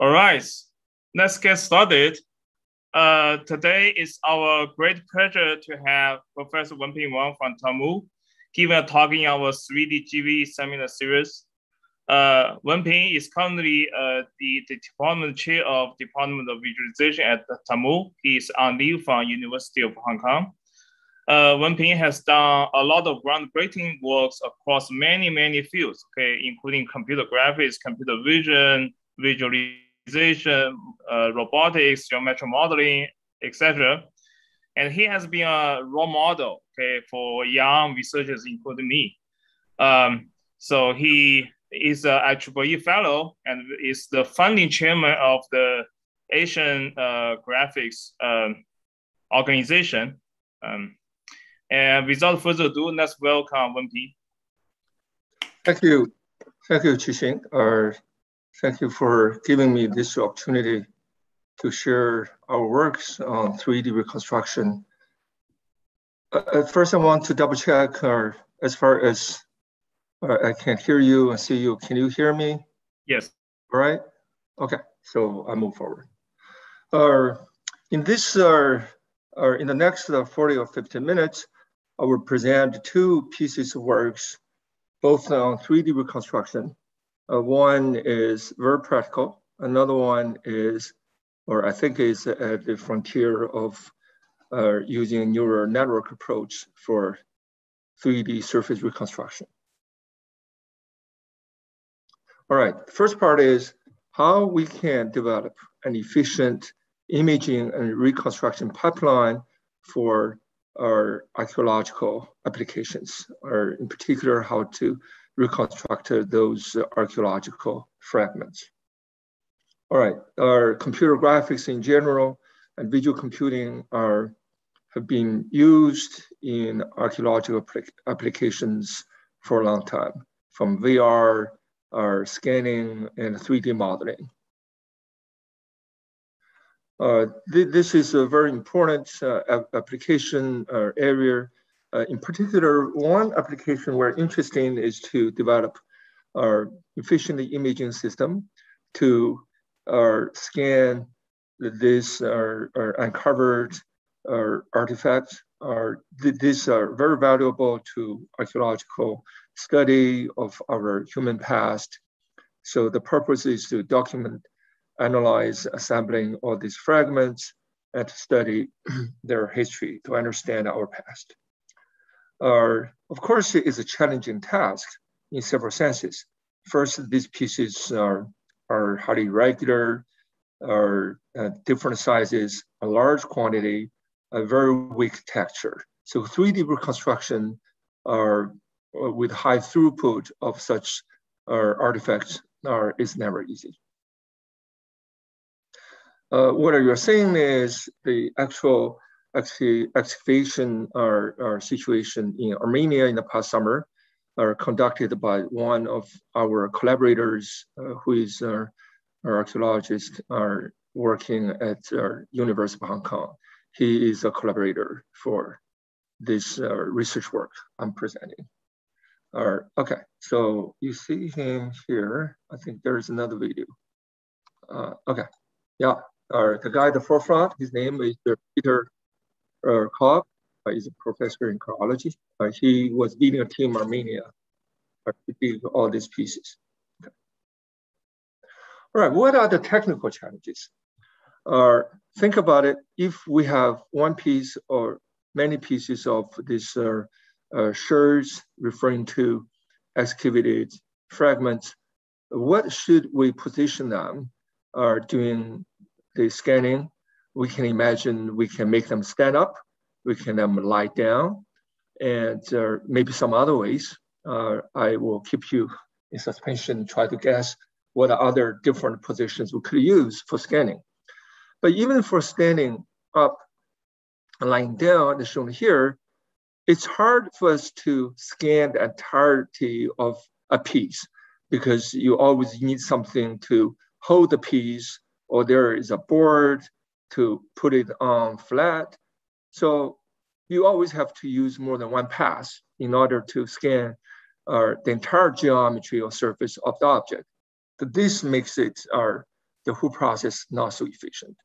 All right, let's get started. Uh, today is our great pleasure to have Professor Wenping Wang from TAMU giving a talk in our 3D GV seminar series. Uh, Wenping is currently uh, the, the department chair of Department of Visualization at TAMU. He is on leave from University of Hong Kong. Uh, Wenping has done a lot of groundbreaking works across many, many fields, okay, including computer graphics, computer vision, visualization, uh, robotics, geometric modeling, etc. And he has been a role model, okay, for young researchers, including me. Um, so he is a IEEE fellow and is the founding chairman of the Asian uh, Graphics um, Organization. Um, and without further ado, let's welcome Wenping. Thank you. Thank you, Qixing. Uh, Thank you for giving me this opportunity to share our works on 3D reconstruction. Uh, first, I want to double check uh, as far as uh, I can hear you and see you. Can you hear me? Yes. All right. Okay. So I move forward. Uh, in this, uh, uh, in the next uh, 40 or 50 minutes, I will present two pieces of works, both on 3D reconstruction uh, one is very practical. Another one is, or I think is at the frontier of uh, using a neural network approach for 3D surface reconstruction. All right, first part is how we can develop an efficient imaging and reconstruction pipeline for our archaeological applications, or in particular, how to reconstructed those archaeological fragments. All right, our computer graphics in general and visual computing are have been used in archaeological applications for a long time, from VR, our scanning, and 3D modeling. Uh, th this is a very important uh, application uh, area uh, in particular, one application we're interested in is to develop our efficient imaging system to uh, scan this or, or uncovered or artifacts. Are, these are very valuable to archaeological study of our human past. So the purpose is to document, analyze, assembling all these fragments and to study their history to understand our past are, of course, it is a challenging task in several senses. First, these pieces are, are highly regular, are uh, different sizes, a large quantity, a very weak texture. So 3D reconstruction are uh, with high throughput of such uh, artifacts are, is never easy. Uh, what you're saying is the actual excavation or, or situation in Armenia in the past summer are conducted by one of our collaborators uh, who is our archaeologist are working at uh, University of Hong Kong. He is a collaborator for this uh, research work I'm presenting. Uh, okay, so you see him here. I think there's another video. Uh, okay, yeah, the guy at the forefront, his name is Peter uh, Cobb uh, is a professor in chronology. Uh, he was leading a team in Armenia to build all these pieces. Okay. All right, what are the technical challenges? Uh, think about it. If we have one piece or many pieces of these uh, uh, shards referring to excavated fragments, what should we position them uh, during the scanning we can imagine we can make them stand up, we can them lie down, and uh, maybe some other ways. Uh, I will keep you in suspension, try to guess what other different positions we could use for scanning. But even for standing up and lying down, as shown here, it's hard for us to scan the entirety of a piece because you always need something to hold the piece or there is a board to put it on flat. So you always have to use more than one pass in order to scan uh, the entire geometry or surface of the object. This makes it uh, the whole process not so efficient.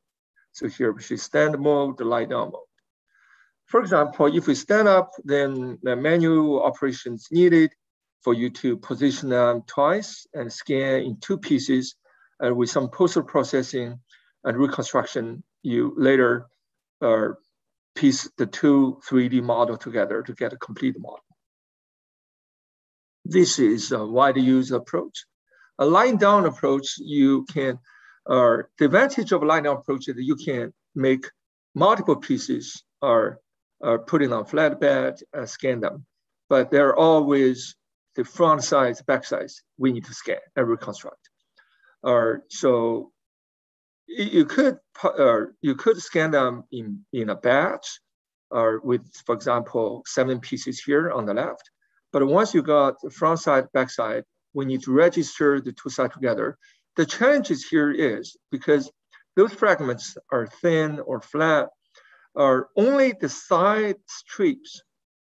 So here we see stand mode, the lie down mode. For example, if we stand up, then the manual operations needed for you to position them twice and scan in two pieces. And with some post-processing and reconstruction, you later uh, piece the two 3D model together to get a complete model. This is a wide use approach. A line down approach, you can, uh, the advantage of a line down approach is that you can make multiple pieces or uh, put it on flatbed and scan them. But they're always the front sides, back sides, we need to scan and reconstruct. Uh, so you could uh, you could scan them in, in a batch or with, for example, seven pieces here on the left. But once you got the front side, back side, we need to register the two sides together. The challenges here is because those fragments are thin or flat, are only the side strips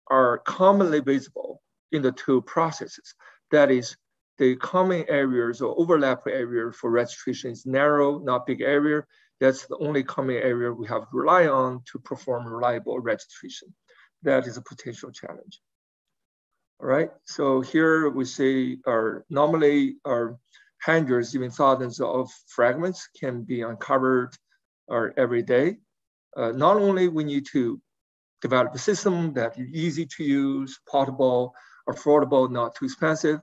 are commonly visible in the two processes. That is, the common areas or overlap area for registration is narrow, not big area. That's the only common area we have to rely on to perform reliable registration. That is a potential challenge. All right, so here we say our normally our hundreds, even thousands of fragments can be uncovered or every day. Uh, not only we need to develop a system that is easy to use, portable, affordable, not too expensive,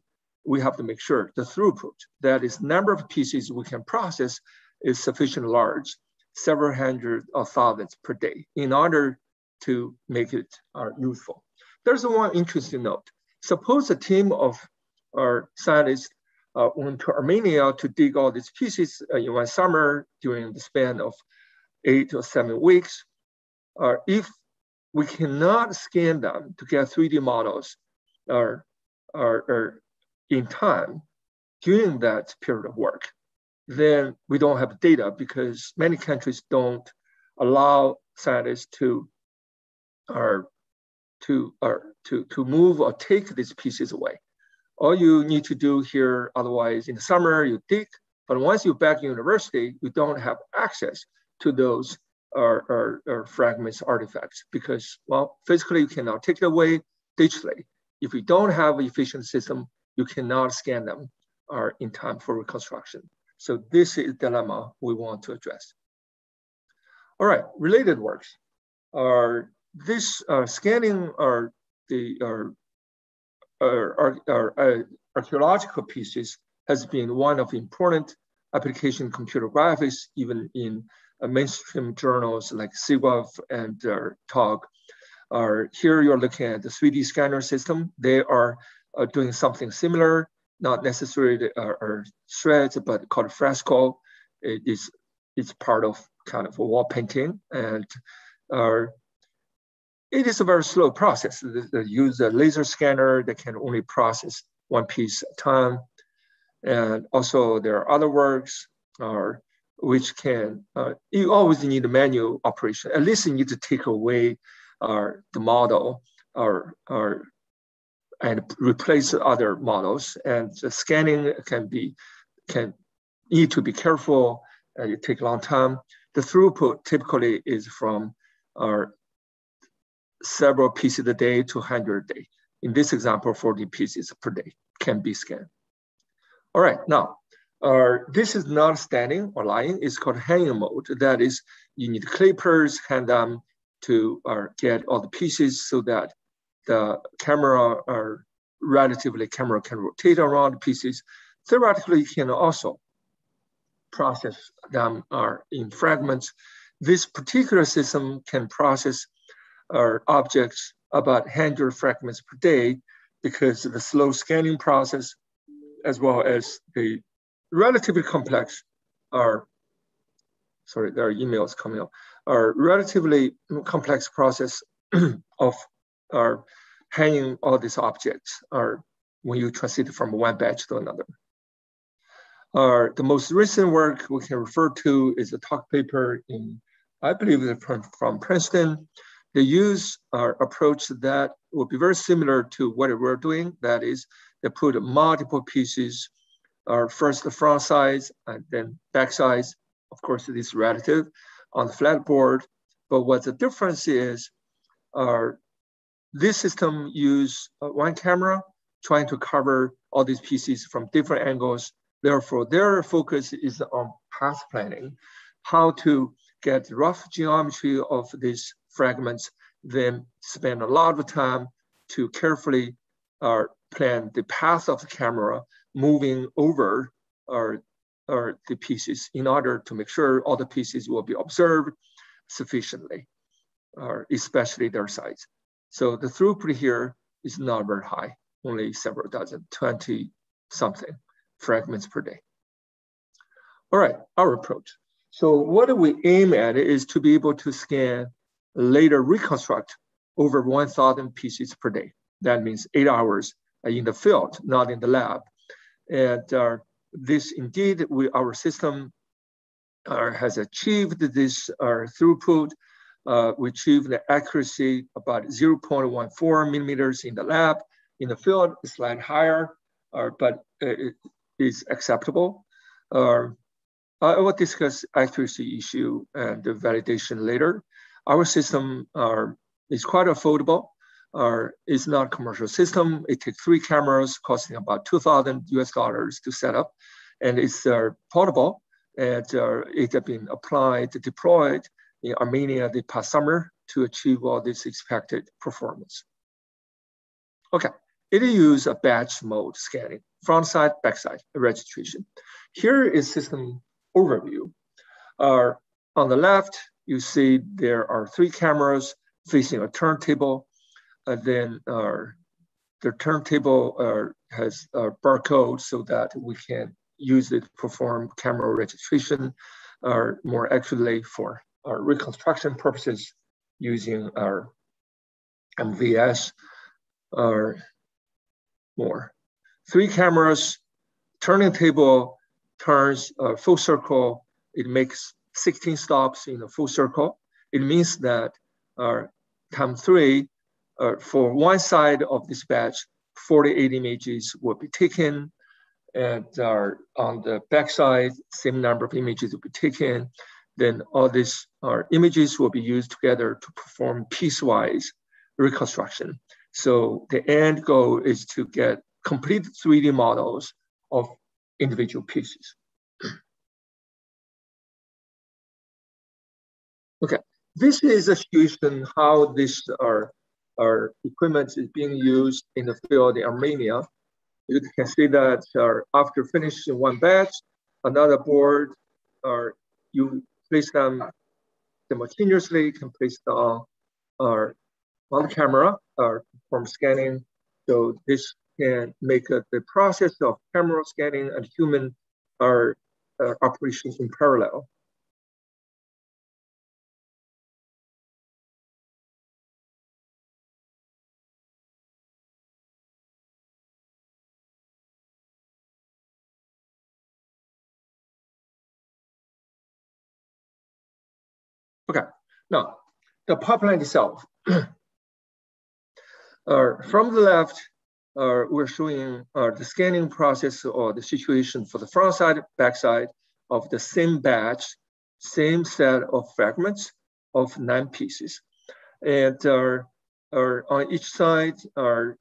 we have to make sure the throughput, that is number of pieces we can process is sufficiently large, several hundred or thousands per day in order to make it uh, useful. There's one interesting note. Suppose a team of our scientists uh, went to Armenia to dig all these pieces uh, in one summer during the span of eight or seven weeks. Uh, if we cannot scan them to get 3D models or, or in time during that period of work, then we don't have data because many countries don't allow scientists to or to or to, to move or take these pieces away. All you need to do here, otherwise in the summer you dig, but once you're back in university, you don't have access to those or, or, or fragments, artifacts, because well, physically you cannot take it away digitally. If you don't have an efficient system, you cannot scan them are in time for reconstruction. So this is dilemma we want to address. All right, related works are this uh, scanning or the or, or, or, uh, archaeological pieces has been one of important application computer graphics, even in uh, mainstream journals like SIGGRAPH and uh, TOG. Uh, here you're looking at the 3D scanner system. They are uh, doing something similar, not necessarily uh, are sherds, but called fresco. It is it's part of kind of a wall painting, and uh, it is a very slow process. They use a laser scanner that can only process one piece at a time, and also there are other works uh, which can uh, you always need a manual operation. At least you need to take away uh, the model or or and replace other models. And the scanning can be, can need to be careful. Uh, it take a long time. The throughput typically is from uh, several pieces a day to 100 a day. In this example, 40 pieces per day can be scanned. All right, now, uh, this is not standing or lying, it's called hanging mode. That is, you need clippers, hand them to uh, get all the pieces so that the camera or relatively camera can rotate around pieces. Theoretically, you can also process them are in fragments. This particular system can process our objects about 100 fragments per day because of the slow scanning process, as well as the relatively complex, are sorry, there are emails coming up, are relatively complex process of are hanging all these objects are when you transit from one batch to another. Uh, the most recent work we can refer to is a TOG paper in, I believe from, from Princeton. They use our approach that will be very similar to what we're doing. That is, they put multiple pieces are first the front sides and then back sides. Of course, it is relative on the flat board. But what the difference is, are this system use uh, one camera trying to cover all these pieces from different angles. Therefore, their focus is on path planning, how to get rough geometry of these fragments, then spend a lot of time to carefully uh, plan the path of the camera moving over the pieces in order to make sure all the pieces will be observed sufficiently, especially their size. So the throughput here is not very high, only several dozen, 20 something fragments per day. All right, our approach. So what we aim at is to be able to scan, later reconstruct over 1,000 pieces per day. That means eight hours in the field, not in the lab. And uh, this indeed, we, our system uh, has achieved this uh, throughput. Uh, we achieved the accuracy about 0.14 millimeters in the lab. In the field, it's slightly higher, uh, but it is acceptable. Uh, I will discuss accuracy issue and the validation later. Our system is quite affordable uh, is not commercial system. It takes three cameras costing about 2,000 US dollars to set up. And it's uh, portable and uh, it has been applied, deployed in Armenia the past summer to achieve all this expected performance. Okay, it uses a batch mode scanning, front side, back side registration. Here is system overview. Uh, on the left, you see there are three cameras facing a turntable and then uh, the turntable uh, has a barcode so that we can use it to perform camera registration uh, more accurately for our reconstruction purposes using our MVS or more. Three cameras, turning table turns a full circle. It makes 16 stops in a full circle. It means that uh, time three uh, for one side of this batch, 48 images will be taken. And uh, on the back side, same number of images will be taken. Then all these uh, images will be used together to perform piecewise reconstruction. So the end goal is to get complete 3D models of individual pieces. okay, this is a situation how these are our equipment is being used in the field in Armenia. You can see that uh, after finishing one batch, another board, uh, you place them simultaneously, can place them uh, on the camera or perform scanning. So this can make uh, the process of camera scanning and human uh, operations in parallel. Okay, now the pipeline itself. uh, from the left, uh, we're showing uh, the scanning process or the situation for the front side, back side of the same batch, same set of fragments of nine pieces. And uh, on each side, are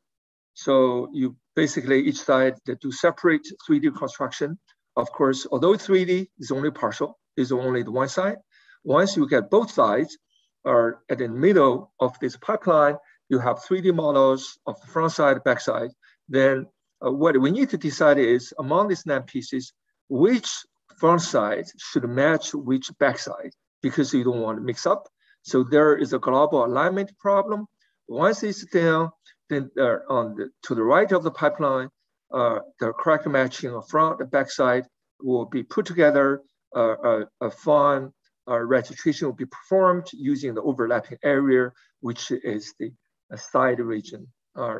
so you basically each side they do separate 3D construction. Of course, although 3D is only partial, is only the one side, once you get both sides, or at the middle of this pipeline, you have 3D models of the front side, back side. Then uh, what we need to decide is among these nine pieces, which front side should match which back side because you don't want to mix up. So there is a global alignment problem. Once it's down, then uh, on the, to the right of the pipeline, uh, the correct matching of front and back side will be put together, uh, a, a fine uh, registration will be performed using the overlapping area, which is the side region. Uh,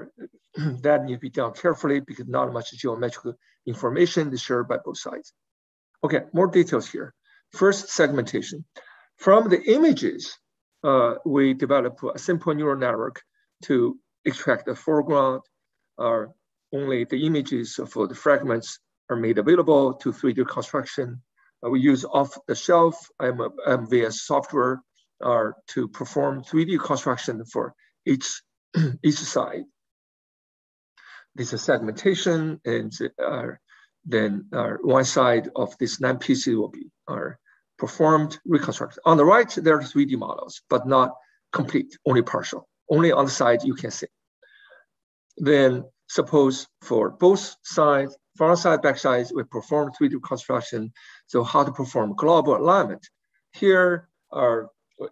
that need to be done carefully because not much geometrical information is shared by both sides. Okay, more details here. First, segmentation. From the images, uh, we develop a simple neural network to extract the foreground, uh, only the images for the fragments are made available to 3D construction. Uh, we use off-the-shelf MVS software uh, to perform 3D construction for each, each side. This is segmentation, and uh, then one side of this nine pieces will be performed, reconstructed. On the right, there are 3D models, but not complete, only partial. Only on the side you can see. Then suppose for both sides, front side, back sides, we perform 3D construction. So how to perform global alignment. Here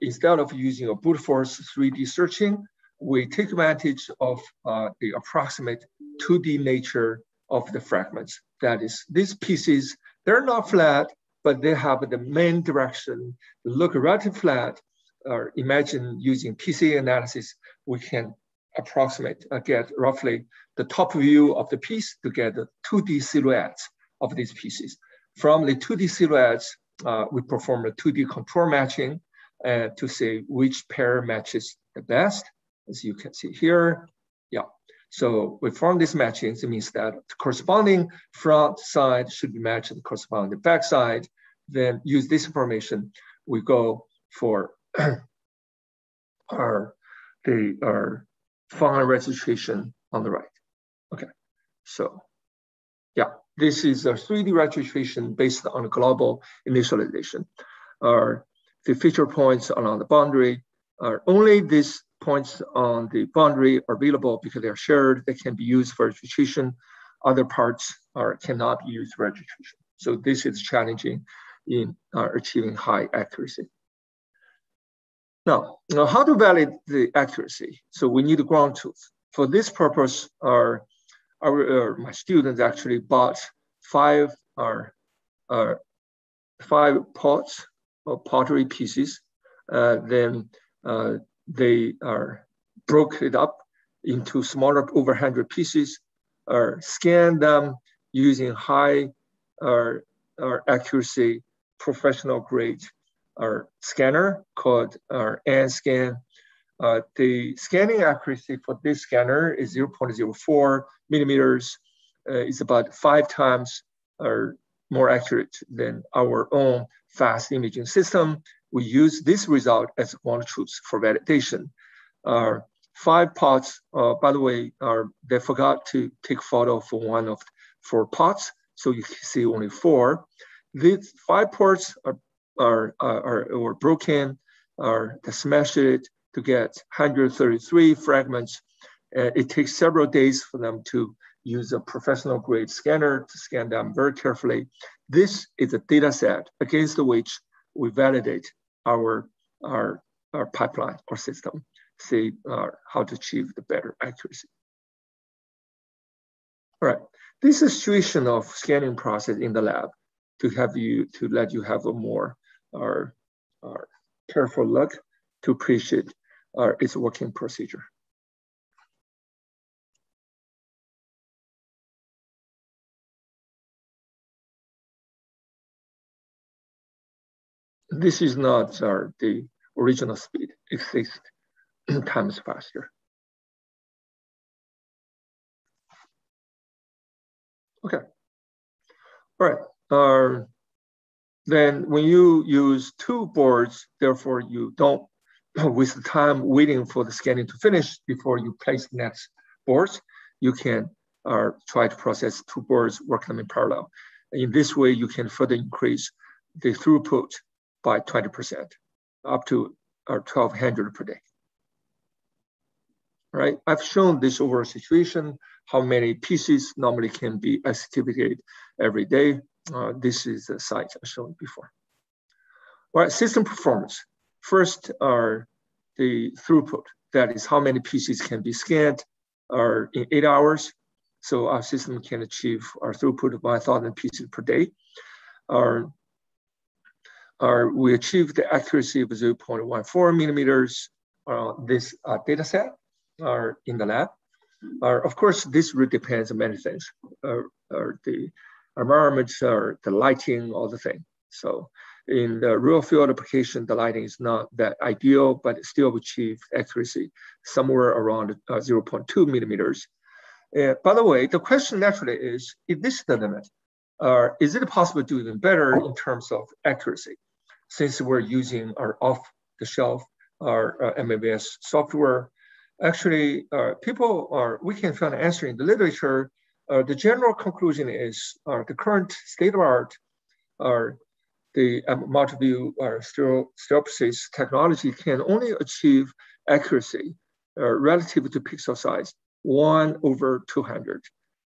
instead of using a brute force 3D searching, we take advantage of uh, the approximate 2D nature of the fragments. That is, these pieces, they're not flat, but they have the main direction, look relatively flat. Or imagine using PCA analysis, we can approximate, uh, get roughly the top view of the piece to get the 2D silhouettes of these pieces. From the 2D silhouettes, uh, we perform a 2D contour matching uh, to see which pair matches the best. As you can see here, yeah. So we form these matchings. It means that the corresponding front side should be matched to the corresponding back side. Then use this information, we go for our, the, our final registration on the right. Okay, so yeah, this is a 3D registration based on global initialization. Uh, the feature points along the boundary are only these points on the boundary are available because they are shared. They can be used for registration. Other parts are cannot be used for registration. So this is challenging in uh, achieving high accuracy. Now, now, how to validate the accuracy? So we need ground truth. For this purpose, our, our my students actually bought five uh, five pots of pottery pieces. Uh, then uh, they are broke it up into smaller over 100 pieces, or scan them using high or, or accuracy professional grade scanner called our EinScan. Uh, the scanning accuracy for this scanner is 0.04 millimeters. Uh, about five times or more accurate than our own fast imaging system. We use this result as ground truth for validation. Uh, five pots, uh, by the way, are they forgot to take photo for one of four pots, so you can see only four. These five ports are are, are, are broken or smashed it to get 133 fragments. Uh, it takes several days for them to use a professional grade scanner to scan them very carefully. This is a data set against which we validate our, our, our pipeline or system, see uh, how to achieve the better accuracy. All right, this is situation of scanning process in the lab to have you, to let you have a more our, our careful look to appreciate uh, its working procedure. This is not uh, the original speed, it's six times faster. Okay, all right. Uh, then when you use two boards, therefore you don't waste time waiting for the scanning to finish before you place the next boards, you can uh, try to process two boards, work them in parallel. In this way, you can further increase the throughput by 20%, up to uh, 1200 per day. Right, I've shown this over a situation, how many pieces normally can be executed every day. Uh, this is the site I showed before. All right, system performance. First are the throughput. That is how many pieces can be scanned are in eight hours. So our system can achieve our throughput of 1,000 pieces per day. Our, our, we achieve the accuracy of 0.14 millimeters on this uh, data set are in the lab. Uh, of course, this really depends on many things. Uh, the environments or the lighting, all the thing. So in the real field application, the lighting is not that ideal, but still achieve accuracy somewhere around uh, 0.2 millimeters. Uh, by the way, the question naturally is, is this the limit? uh, is it possible to do even better in terms of accuracy? Since we're using our off-the-shelf, our uh, software, actually, uh, people are, we can find an answer in the literature. Uh, the general conclusion is uh, the current state of art, are the um, multi-view uh, stereopsis technology can only achieve accuracy uh, relative to pixel size, one over 200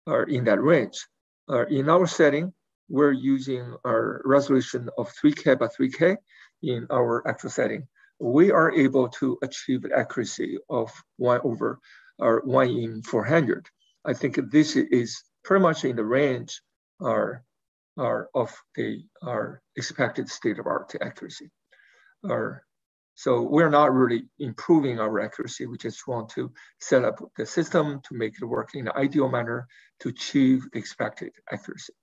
uh, in that range. Uh, in our setting, we're using our resolution of 3K by 3K in our actual setting. We are able to achieve accuracy of one over or one in 400. I think this is pretty much in the range our, of the expected state of art accuracy. So we're not really improving our accuracy. We just want to set up the system to make it work in an ideal manner to achieve the expected accuracy.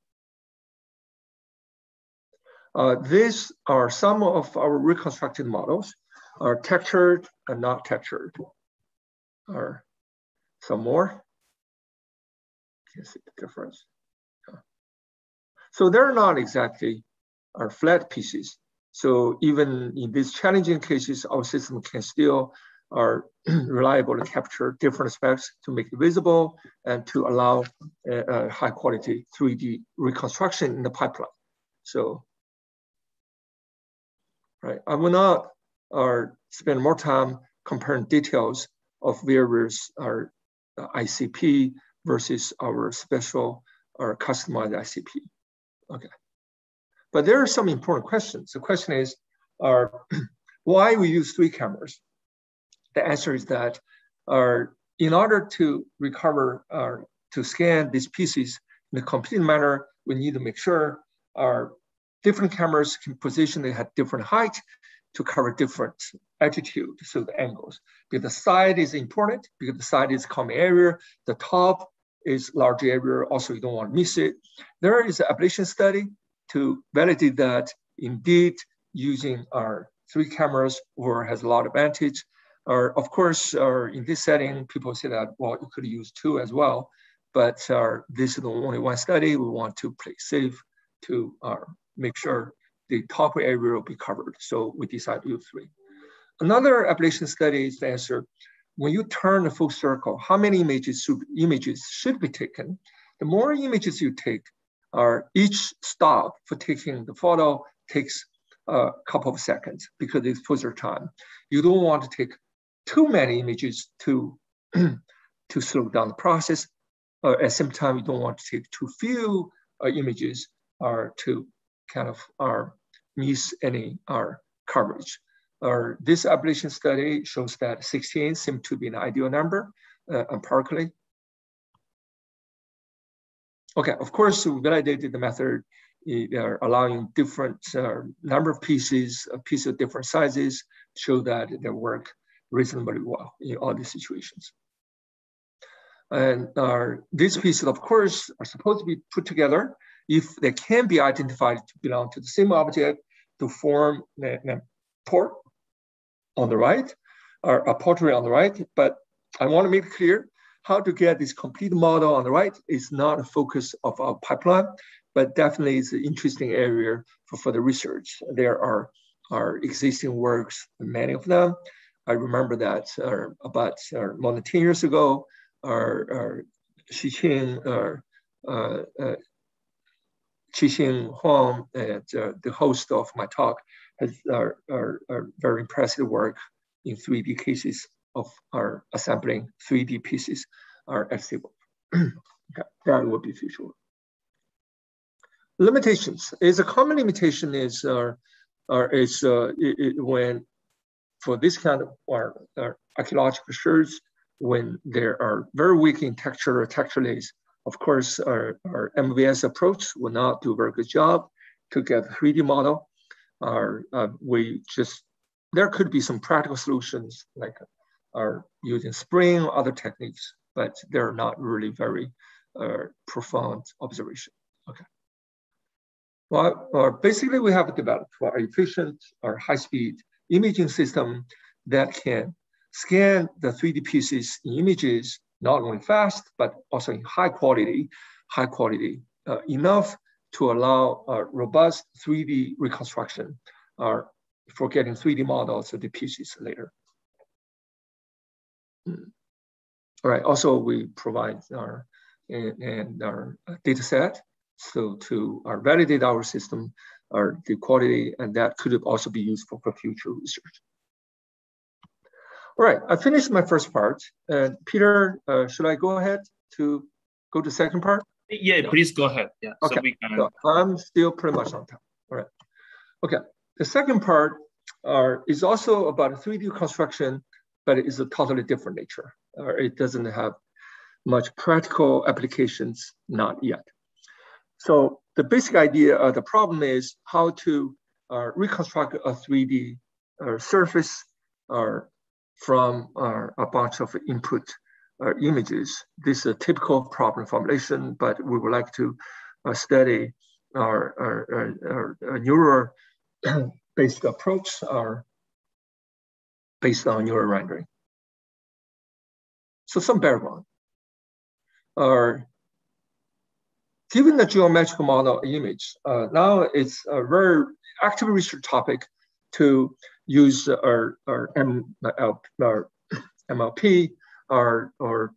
Uh, these are some of our reconstructed models, are textured and not textured. Are some more. Can see the difference. So they're not exactly our flat pieces. So even in these challenging cases, our system can still are reliable to capture different aspects to make it visible and to allow a, a high quality 3D reconstruction in the pipeline. So, right, I will not uh, spend more time comparing details of various our uh, ICP versus our special or customized ICP. Okay. But there are some important questions. The question is, uh, why we use three cameras? The answer is that uh, in order to recover, uh, to scan these pieces in a complete manner, we need to make sure our different cameras can position, they have different height to cover different altitude, so the angles. Because the side is important, because the side is common area, the top is large area, also you don't want to miss it. There is an ablation study to validate that indeed using our three cameras or has a lot of advantage. Or of course, or in this setting, people say that, well, you could use two as well, but uh, this is the only one study. We want to play safe to uh, make sure the top area will be covered. So we decide to use three. Another ablation study is to answer, when you turn the full circle, how many images should, images should be taken? The more images you take, are each stop for taking the photo takes a couple of seconds because it's exposure time. You don't want to take too many images to, to slow down the process. Uh, at the same time, you don't want to take too few uh, images or to kind of uh, miss any uh, coverage. This ablation study shows that 16 seems to be an ideal number uh, empirically. Okay, of course, we validated the method uh, allowing different uh, number of pieces, a piece of different sizes, show that they work reasonably well in all these situations. And uh, these pieces, of course, are supposed to be put together if they can be identified to belong to the same object to form a port on the right, or a portrait on the right. But I want to make clear how to get this complete model on the right is not a focus of our pipeline, but definitely it's an interesting area for further research. There are, are existing works, many of them. I remember that uh, about uh, more than 10 years ago, our, our Xiqing, our, uh, uh, Qixing Huang, uh, the host of my talk, has our, our, our very impressive work in 3D cases of our assembling 3D pieces are accessible. that would be feasible. Limitations is a common limitation is uh, is uh, it, it, when for this kind of or archaeological shards when there are very weak in texture or texture textureless, of course our, our MVS approach will not do a very good job to get a 3D model. Or uh, we just there could be some practical solutions like are using spring or other techniques, but they're not really very uh, profound observation. Okay. Well, uh, basically we have developed an efficient or high-speed imaging system that can scan the 3D pieces in images, not only fast, but also in high quality, high quality, uh, enough to allow uh, robust 3D reconstruction uh, for getting 3D models of the pieces later. All right, also we provide our, and, our data set so to uh, validate our system, or the quality, and that could also be useful for future research. All right, I finished my first part. And Peter, uh, should I go ahead to go to second part? Yeah, please go ahead. Yeah. Okay. So, we can... so I'm still pretty much on time. All right. Okay. The second part uh, is also about a 3D construction, but it is a totally different nature. Uh, it doesn't have much practical applications, not yet. So the basic idea of the problem is how to uh, reconstruct a 3D uh, surface uh, from uh, a bunch of input uh, images. This is a typical problem formulation, but we would like to uh, study our, our, our, our neural-based approach are based on neural rendering. So some background. Our given the geometrical model image, uh, now it's a very active research topic to use our, our, MLP or, or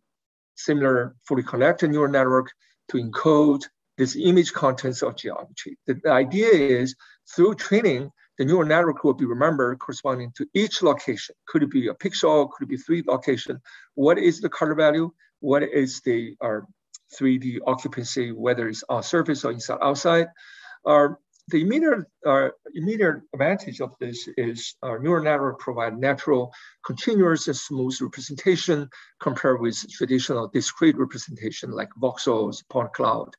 similar fully connected neural network to encode this image contents of geometry. The, the idea is through training, the neural network will be remembered corresponding to each location. Could it be a pixel? Could it be three location? What is the color value? What is the our 3D occupancy, whether it's on surface or inside outside. The immediate, uh, immediate advantage of this is our neural network provide natural, continuous and smooth representation compared with traditional discrete representation like voxels, point cloud.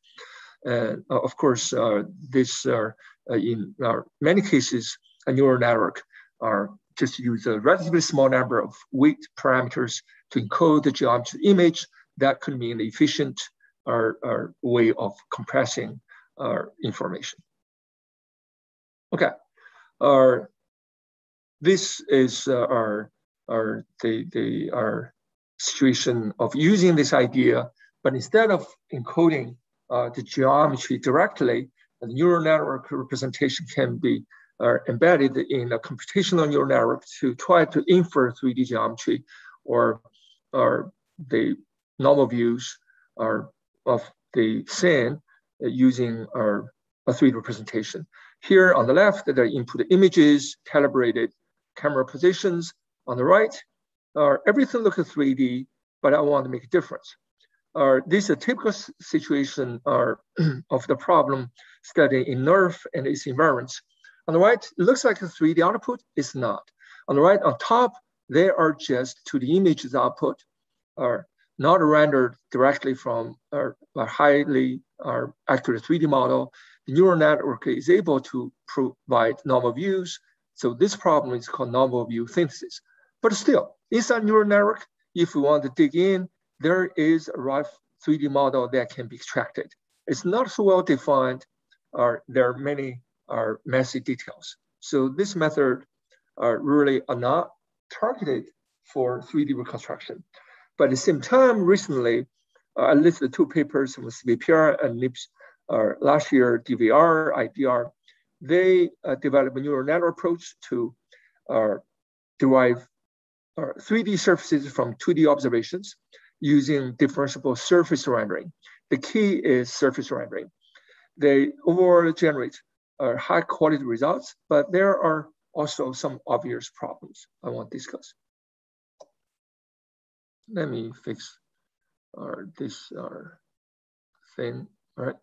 Uh, of course, uh, this uh, in many cases, a neural network are just use a relatively small number of weight parameters to encode the geometry image. That could mean an efficient way of compressing information. Okay, our, this is uh, our, our, the, the, our situation of using this idea, but instead of encoding uh, the geometry directly, the neural network representation can be uh, embedded in a computational neural network to try to infer 3D geometry or, or the novel views or of the scene uh, using our, a 3D representation. Here on the left, are input images, calibrated camera positions. On the right, uh, everything looks 3D, but I want to make a difference. Uh, this is a typical situation uh, of the problem studying in NeRF and its environments. On the right, it looks like a 3D output, it's not. On the right, on top, they are just to the images output. Uh, not rendered directly from a, highly accurate 3D model, the neural network is able to provide novel views. So this problem is called novel view synthesis. But still, inside neural network, if we want to dig in, there is a rough 3D model that can be extracted. It's not so well defined, or there are many are messy details. So this method are really are not targeted for 3D reconstruction. But at the same time, recently, uh, I listed two papers from CVPR and NIPS uh, last year, DVR, IDR. They uh, developed a neural network approach to uh, derive 3D uh, surfaces from 2D observations using differentiable surface rendering. The key is surface rendering. They overall generate uh, high quality results, but there are also some obvious problems I want to discuss let me fix our this our thing, all right?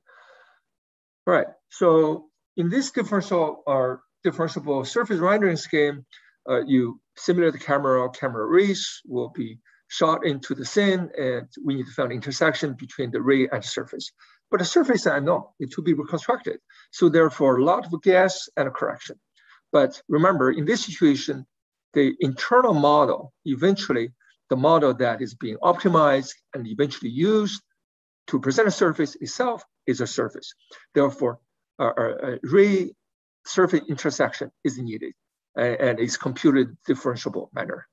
All right, so in this differential or differentiable surface rendering scheme, uh, you simulate the camera, camera rays will be shot into the scene and we need to find intersection between the ray and surface. But the surface I know it to be reconstructed. So therefore a lot of guess and a correction. But remember in this situation, the internal model eventually the model that is being optimized and eventually used to present a surface itself is a surface. Therefore, a, ray surface intersection is needed and, and is computed differentiable manner.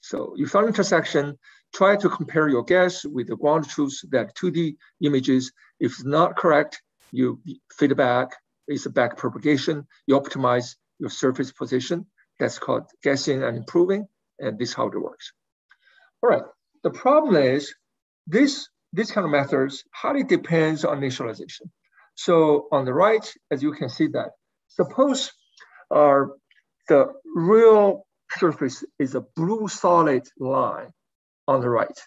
So you found intersection, try to compare your guess with the ground truth that 2D images. If not correct, you feed back, it's a back propagation, you optimize your surface position. That's called guessing and improving, and this is how it works. All right, the problem is this, this kind of methods highly depends on initialization. So on the right, as you can see that, suppose uh, the real surface is a blue solid line on the right.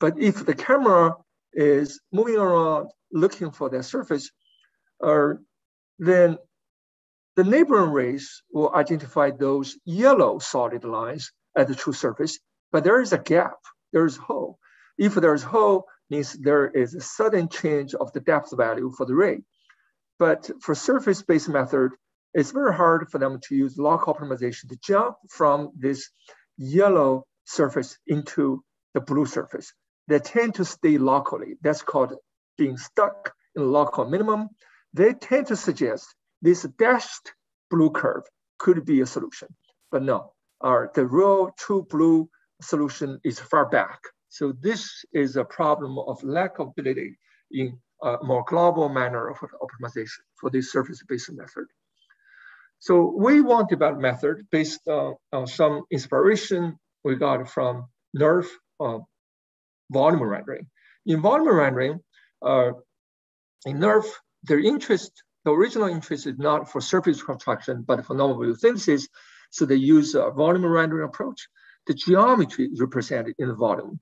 But if the camera is moving around looking for that surface, uh, then the neighboring rays will identify those yellow solid lines as the true surface, but there is a gap, there is a hole. If there is a hole, means there is a sudden change of the depth value for the ray. But for surface-based method, it's very hard for them to use local optimization to jump from this yellow surface into the blue surface. They tend to stay locally. That's called being stuck in local minimum. They tend to suggest this dashed blue curve could be a solution, but no, our, the real true blue solution is far back. So this is a problem of lack of ability in a more global manner of optimization for this surface-based method. So we want to develop method based on, on some inspiration we got from NeRF uh, volume rendering. In volume rendering, uh, in NeRF, their interest, the original interest is not for surface construction, but for novel view synthesis. So they use a volume rendering approach. The geometry is represented in the volume.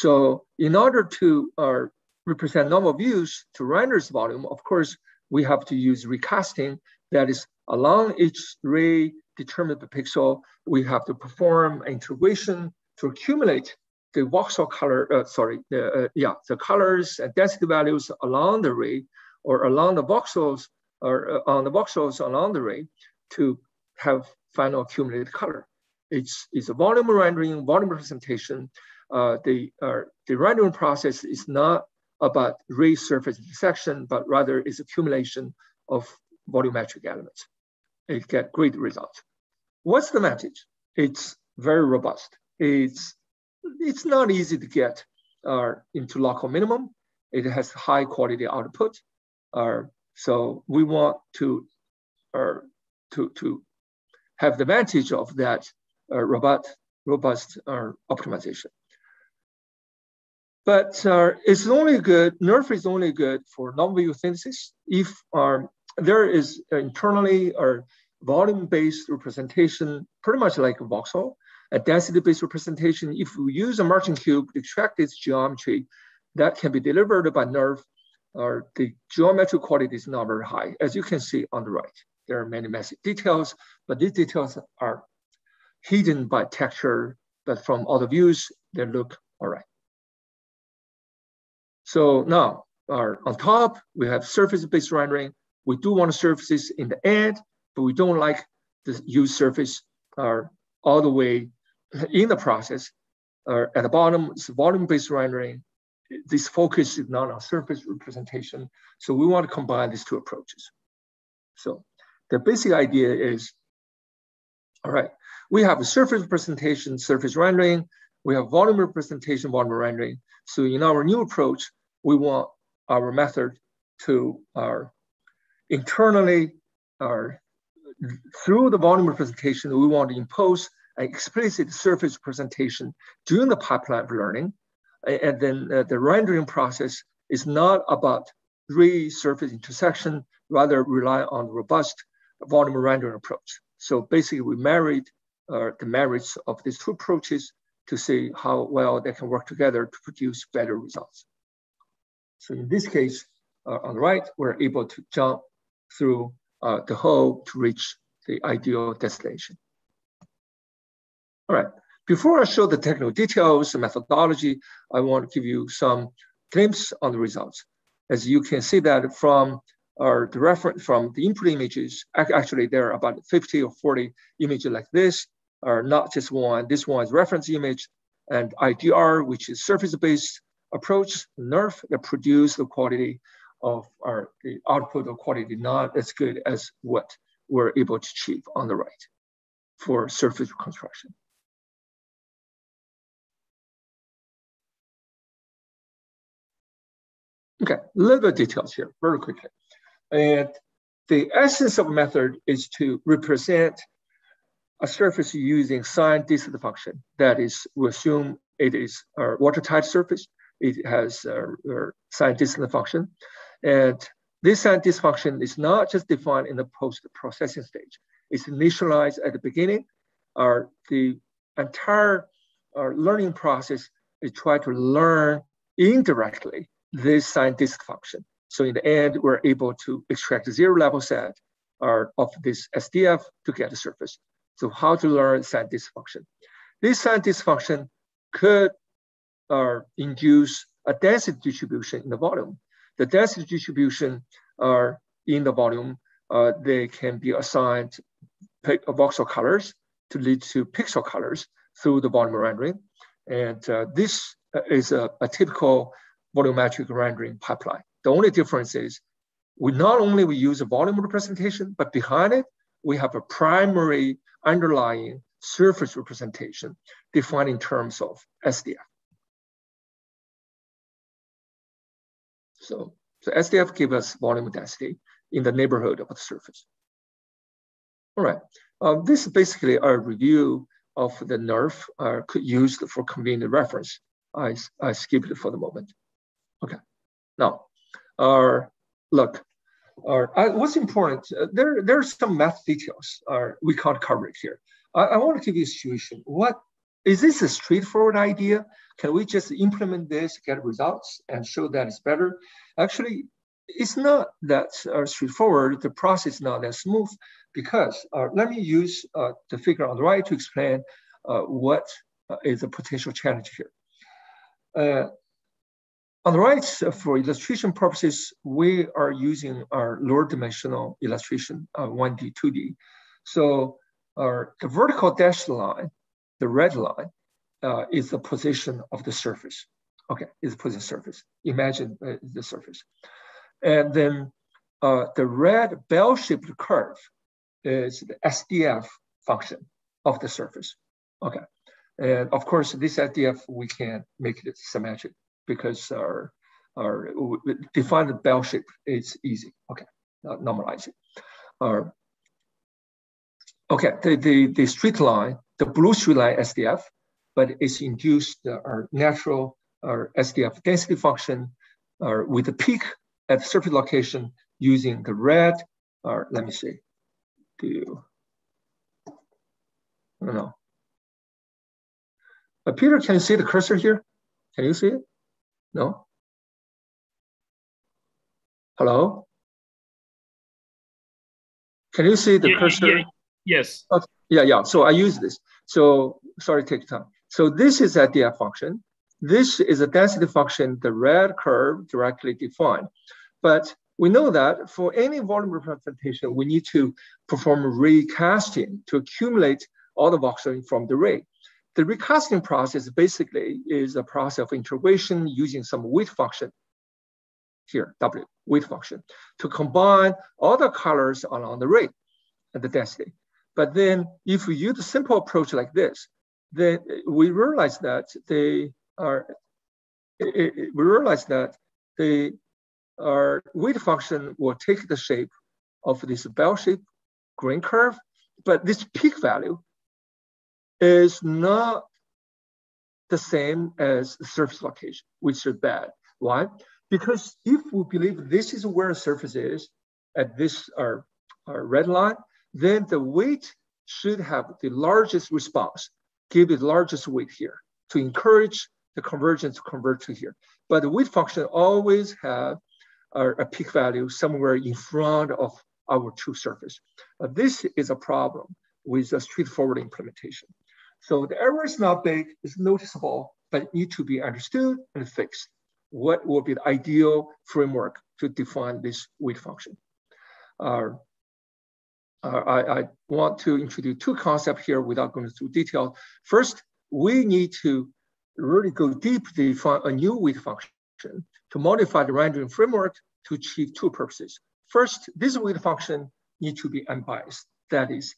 So in order to uh, represent novel views to render this volume, of course, we have to use ray casting that is along each ray determined per pixel, we have to perform integration to accumulate the voxel color, uh, sorry, uh, yeah, the colors and density values along the ray or along the voxels or uh, on the voxels along the ray to have final accumulated color. It's, it's a volume rendering, volume representation. Uh, the, uh, the rendering process is not about surface intersection, but rather is accumulation of volumetric elements it get great results. What's the message? It's very robust. It's, it's not easy to get uh, into local minimum. It has high quality output. Uh, so we want to, uh, to, to have the advantage of that uh, robust, robust optimization. But uh, it's only good, NeRF is only good for novel view synthesis if um, there is internally or volume-based representation, pretty much like a voxel, a density-based representation. If we use a Marching cube to extract its geometry, that can be delivered by NeRF, or the geometric quality is not very high, as you can see on the right. There are many messy details, but these details are hidden by texture, but from other views, they look all right. So now, our, on top, we have surface-based rendering. We do want surfaces in the end, but we don't like the use surface uh, all the way in the process. Uh, at the bottom, it's volume-based rendering. This focus is not on surface representation. So we want to combine these two approaches. So the basic idea is, all right, we have a surface representation, surface rendering. We have volume representation, volume rendering. So in our new approach, we want our method to uh, internally uh, through the volume representation, we want to impose an explicit surface representation during the pipeline of learning. And then uh, the rendering process is not about ray surface intersection, rather rely on robust volume rendering approach. So basically we married uh, the merits of these two approaches to see how well they can work together to produce better results. So in this case, uh, on the right, we're able to jump through uh, the hole to reach the ideal destination. All right, before I show the technical details, the methodology, I want to give you some glimpse on the results. As you can see that from our, the reference from the input images, actually there are about 50 or 40 images like this, are not just one. This one is reference image and IDR, which is surface-based approach, NeRF that produce the quality of our the output of quality not as good as what we're able to achieve on the right for surface construction. Okay, a little bit details here very quickly. And the essence of method is to represent a surface using sign distance function. That is, we assume it is a watertight surface. It has uh, uh, a, a sign distance function. And this distance function is not just defined in the post-processing stage. It's initialized at the beginning. Or the entire uh, learning process is try to learn indirectly this distance function. So in the end, we're able to extract a zero level set or of this SDF to get the surface. So how to learn distance function. This distance function could uh, induce a density distribution in the volume. The density distribution are in the volume, uh, they can be assigned voxel colors to lead to pixel colors through the volume rendering. And uh, this is a, a typical volumetric rendering pipeline. The only difference is we not only we use a volume representation, but behind it, we have a primary underlying surface representation defined in terms of SDF. So, so SDF gives us volume density in the neighborhood of the surface. All right, um, this is basically a review of the NeRF uh, used for convenient reference. I, I skipped it for the moment. Okay, now, uh, look, uh, what's important, uh, there, there are some math details uh, we can't cover it here. I, I want to give you a situation. What is this a straightforward idea? Can we just implement this, get results, and show that it's better? Actually, it's not that uh, straightforward. The process is not that smooth because uh, let me use uh, the figure on the right to explain uh, what uh, is a potential challenge here. Uh, on the right, for illustration purposes, we are using our lower dimensional illustration, 1D, 2D. So our, the vertical dashed line, the red line, is the position of the surface. Okay, is the position surface. Imagine the surface. And then uh, the red bell-shaped curve is the SDF function of the surface. Okay. And of course, this SDF, we can make it symmetric because our, our define the bell shape is easy. Okay, uh, normalize it. Uh, okay, the, the, the straight line, the blue line SDF, but it's induced our natural our SDF density function uh, with a peak at surface location using the red, or let me see, do, I don't know. But Peter, can you see the cursor here? Can you see it? No? Hello? Can you see the yeah, cursor? Yeah, yes. Okay. Yeah, yeah. So I use this. So sorry, take time. So this is a DF function. This is a density function, the red curve directly defined. But we know that for any volume representation, we need to perform ray casting to accumulate all the voxel from the ray. The ray casting process basically is a process of integration using some weight function here, W, weight function, to combine all the colors along the ray and the density. But then if we use a simple approach like this, then we realize that they are, it, it, we realize that the our weight function will take the shape of this bell-shaped green curve, but this peak value is not the same as surface location, which is bad. Why? Because if we believe this is where surface is at this our, our red line, then the weight should have the largest response, give it largest weight here to encourage the convergence to convert to here. But the weight function always have a peak value somewhere in front of our true surface. Uh, this is a problem with a straightforward implementation. So the error is not big, it's noticeable, but it need to be understood and fixed. What will be the ideal framework to define this weight function? Uh, uh, I, I, want to introduce two concepts here without going through detail. First, we need to really go deep to define a new weight function to modify the rendering framework to achieve two purposes. First, this weight function needs to be unbiased. That is,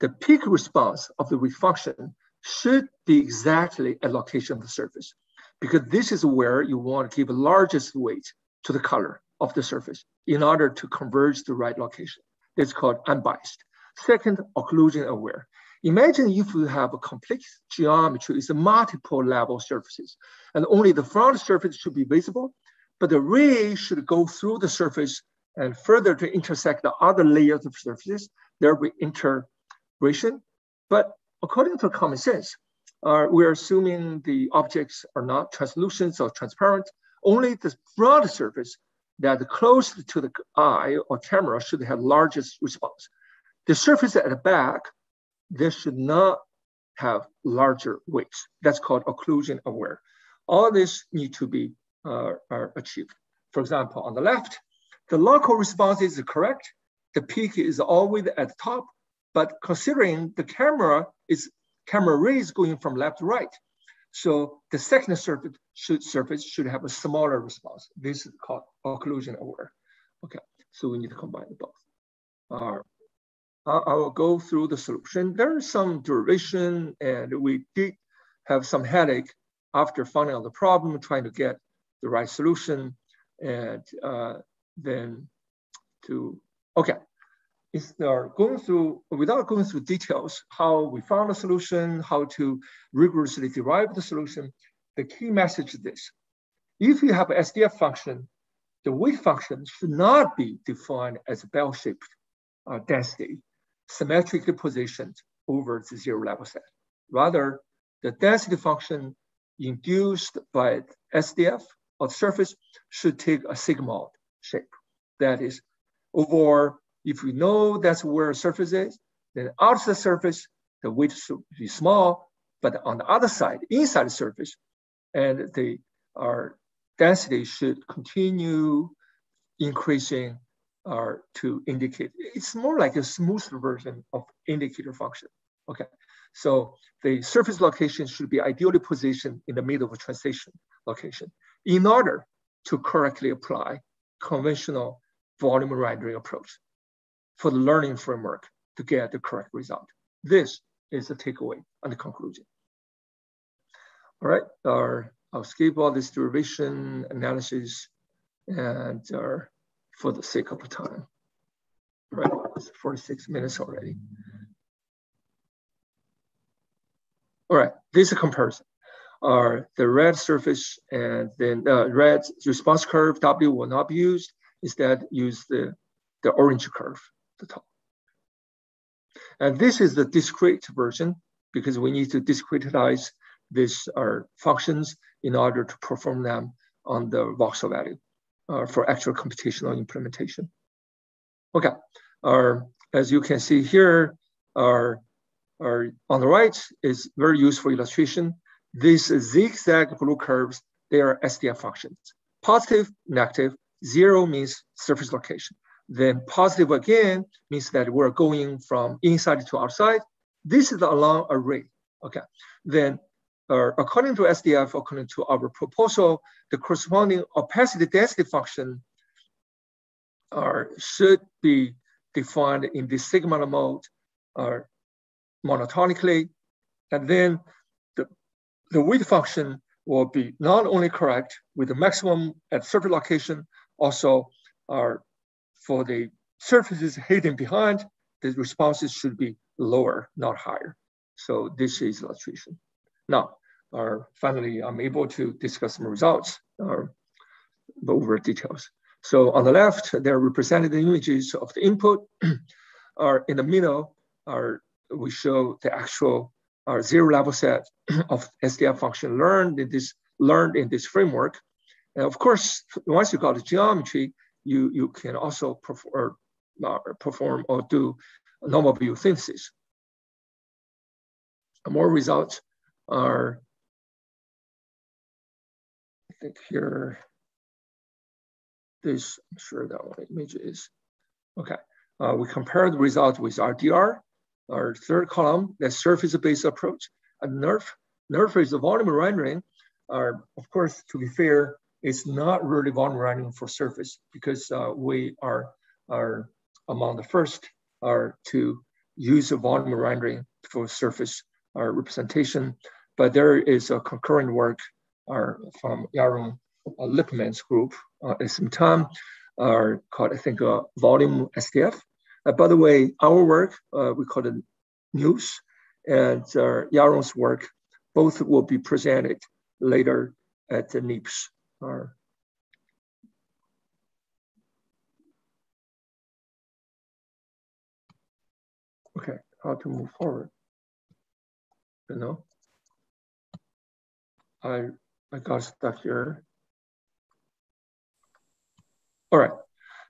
the peak response of the weight function should be exactly at location of the surface because this is where you want to give the largest weight to the color of the surface in order to converge the right location. It's called unbiased. Second, occlusion aware. Imagine if you have a complex geometry, it's multiple level surfaces, and only the front surface should be visible, but the ray should go through the surface and further to intersect the other layers of surfaces. There will be integration. But according to common sense, uh, we're assuming the objects are not translucent or transparent. Only the front surface that close to the eye or camera should have largest response. The surface at the back they should not have larger weights. That's called occlusion aware. All this need to be uh, achieved. For example, on the left, the local response is correct. The peak is always at the top, but considering the camera is camera rays going from left to right, so the second surface should, surface should have a smaller response. This is called occlusion aware. Okay, so we need to combine both. Uh, I will go through the solution. There is some duration and we did have some headache after finding out the problem, trying to get the right solution and uh, then to, okay. Is going through, without going through details, how we found a solution, how to rigorously derive the solution, the key message is this. If you have an SDF function, the weight function should not be defined as a bell-shaped uh, density symmetrically positioned over the zero level set. Rather, the density function induced by SDF of the surface should take a sigmoid shape. That is, over, if we know that's where a surface is, then out the surface, the weight should be small, but on the other side, inside the surface, and the our density should continue increasing are to indicate. It's more like a smooth version of indicator function. Okay, so the surface location should be ideally positioned in the middle of a translation location in order to correctly apply conventional volume rendering approach for the learning framework to get the correct result. This is the takeaway and the conclusion. All right, our, I'll skip all this derivation analysis and our for the sake of time. Right, it's 46 minutes already. All right, this is a comparison. Are the red surface and then the uh, red response curve W will not be used. Instead, use the, the orange curve, the top. And this is the discrete version because we need to discretize these are functions in order to perform them on the voxel value uh, for actual computational implementation. Okay, our, as you can see here, our, our, on the right is very useful illustration. These zigzag blue curves, they are SDF functions. Positive, negative, zero means surface location. Then positive again means that we're going from inside to outside. This is a long array, okay? Then uh, according to SDF, according to our proposal, the corresponding opacity density function uh, should be defined in the sigmoid uh, monotonically. And then the, the weight function will be not only correct with the maximum at surface location, also uh, for the surfaces hidden behind, the responses should be lower, not higher. So this is illustration. Now, are finally I'm able to discuss some results or over details. So on the left, they're represented the images of the input. are in the middle, are we show the actual our zero level set of SDF function learned in this learned in this framework. And of course, once you got the geometry, you, you can also perform, uh, perform or do novel view synthesis. More results are I think here, this, I'm sure that one image is, okay. Uh, we compare the result with IDR, our third column, the surface-based approach. And NeRF, NeRF is the volume rendering. Uh, of course, to be fair, it's not really volume rendering for surface because uh, we are, are among the first are to use a volume rendering for surface uh, representation. But there is a concurrent work are from Yaron uh, Lipman's group uh, at some time. are called, I think, uh, volume SDF. Uh, by the way, our work, uh, we call it NeuS, and uh, Yaron's work, both will be presented later at the NeurIPS. okay, how to move forward? You know, I I got stuck here. All right,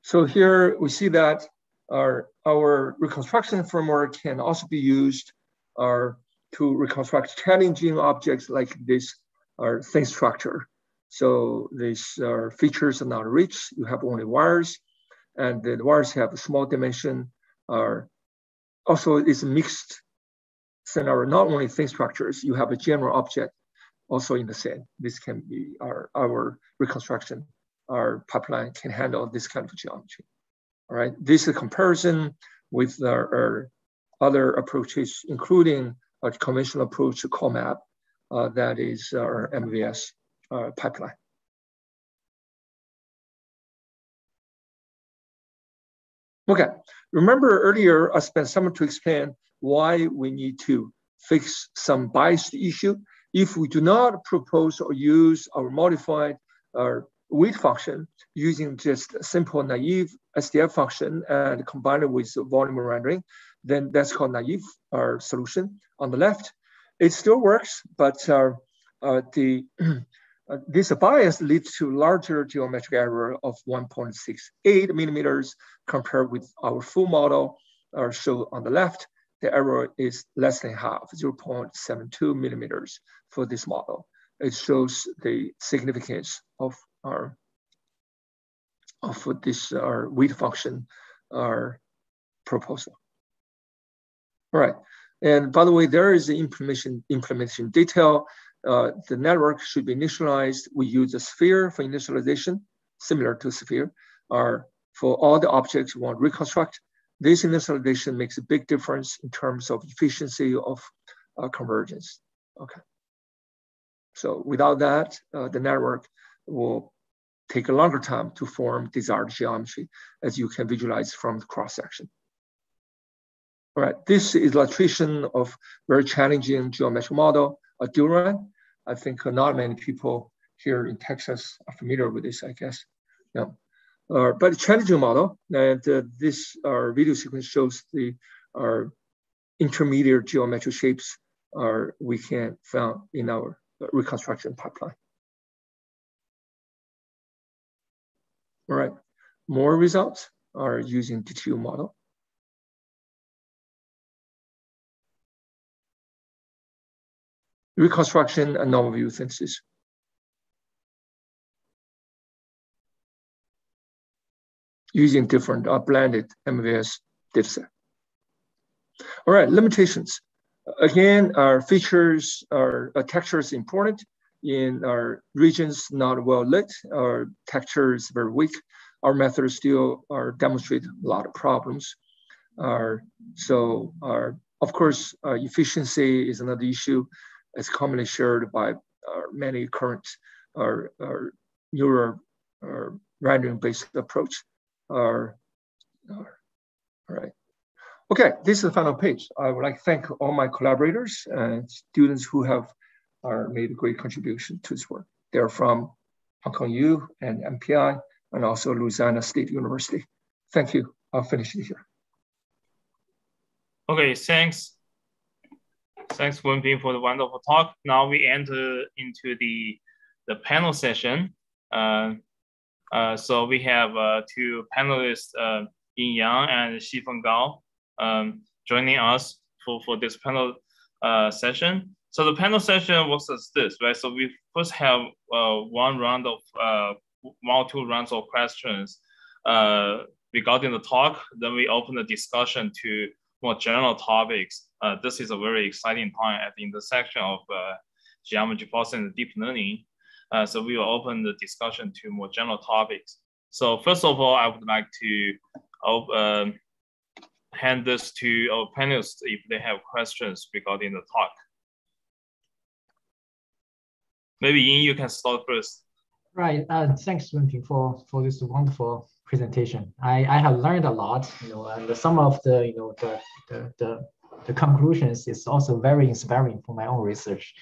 so here we see that our, our reconstruction framework can also be used uh, to reconstruct challenging objects like this uh, thin structure. So these uh, features are not rich, you have only wires, and the wires have a small dimension. Are also, it's mixed scenario, not only thin structures, you have a general object also in the same. This can be our, our reconstruction our pipeline can handle this kind of geometry. All right, this is a comparison with our, our other approaches, including a conventional approach to COLMAP, uh, that is our MVS pipeline. Okay, remember earlier I spent some time to explain why we need to fix some bias issue. If we do not propose or use our modified or weight function using just simple naive SDF function and combine it with volume rendering, then that's called naive uh, solution on the left. It still works, but uh, uh, the uh, this bias leads to larger geometric error of 1.68 millimeters compared with our full model uh, shown on the left. The error is less than half, 0.72 millimeters for this model. It shows the significance of our of this our weight function our proposal. All right, and by the way, there is the implementation implementation detail. Uh, the network should be initialized. We use a sphere for initialization, similar to sphere. Or for all the objects we want to reconstruct, this initialization makes a big difference in terms of efficiency of uh, convergence. Okay. So without that, uh, the network will take a longer time to form desired geometry, as you can visualize from the cross section. All right, this is illustration of very challenging geometric model, a durian. I think not many people here in Texas are familiar with this, I guess. Yeah. Uh, but challenging model, and uh, this our video sequence shows the our intermediate geometric shapes are we can found in our reconstruction pipeline. All right, more results are using DTU model. Reconstruction and novel view synthesis. Using different uh, blended MVS dataset. All right, limitations. Again, our features, our uh, texture is important in our regions not well lit, our texture is very weak. Our methods still are demonstrate a lot of problems. Uh, so our, of course, uh, efficiency is another issue. It's commonly shared by uh, many current or, or neural or rendering-based approach. Are, all right. Okay, this is the final page. I would like to thank all my collaborators and students who have are made a great contribution to this work. They're from Hong Kong U and MPI, and also Louisiana State University. Thank you. I'll finish it here. Okay, thanks. Thanks, Wenping, for the wonderful talk. Now we enter into the, the panel session. Uh, uh, so we have uh, two panelists, uh, Yin Yang and Xifeng Gao, um, joining us for, for this panel uh, session. So the panel session works as this, right? So we first have uh, one round of uh, one or two rounds of questions uh, regarding the talk. Then we open the discussion to more general topics. Uh, this is a very exciting time at the intersection of uh, geometry processing and deep learning. Uh, so we will open the discussion to more general topics. So first of all, I would like to um, hand this to our panelists if they have questions regarding the talk. Maybe Yin, you can start first. Right. Uh, thanks, Wenping, for for this wonderful presentation. I, I have learned a lot, you know, and some of the you know the the the, the conclusions is also very inspiring for my own research.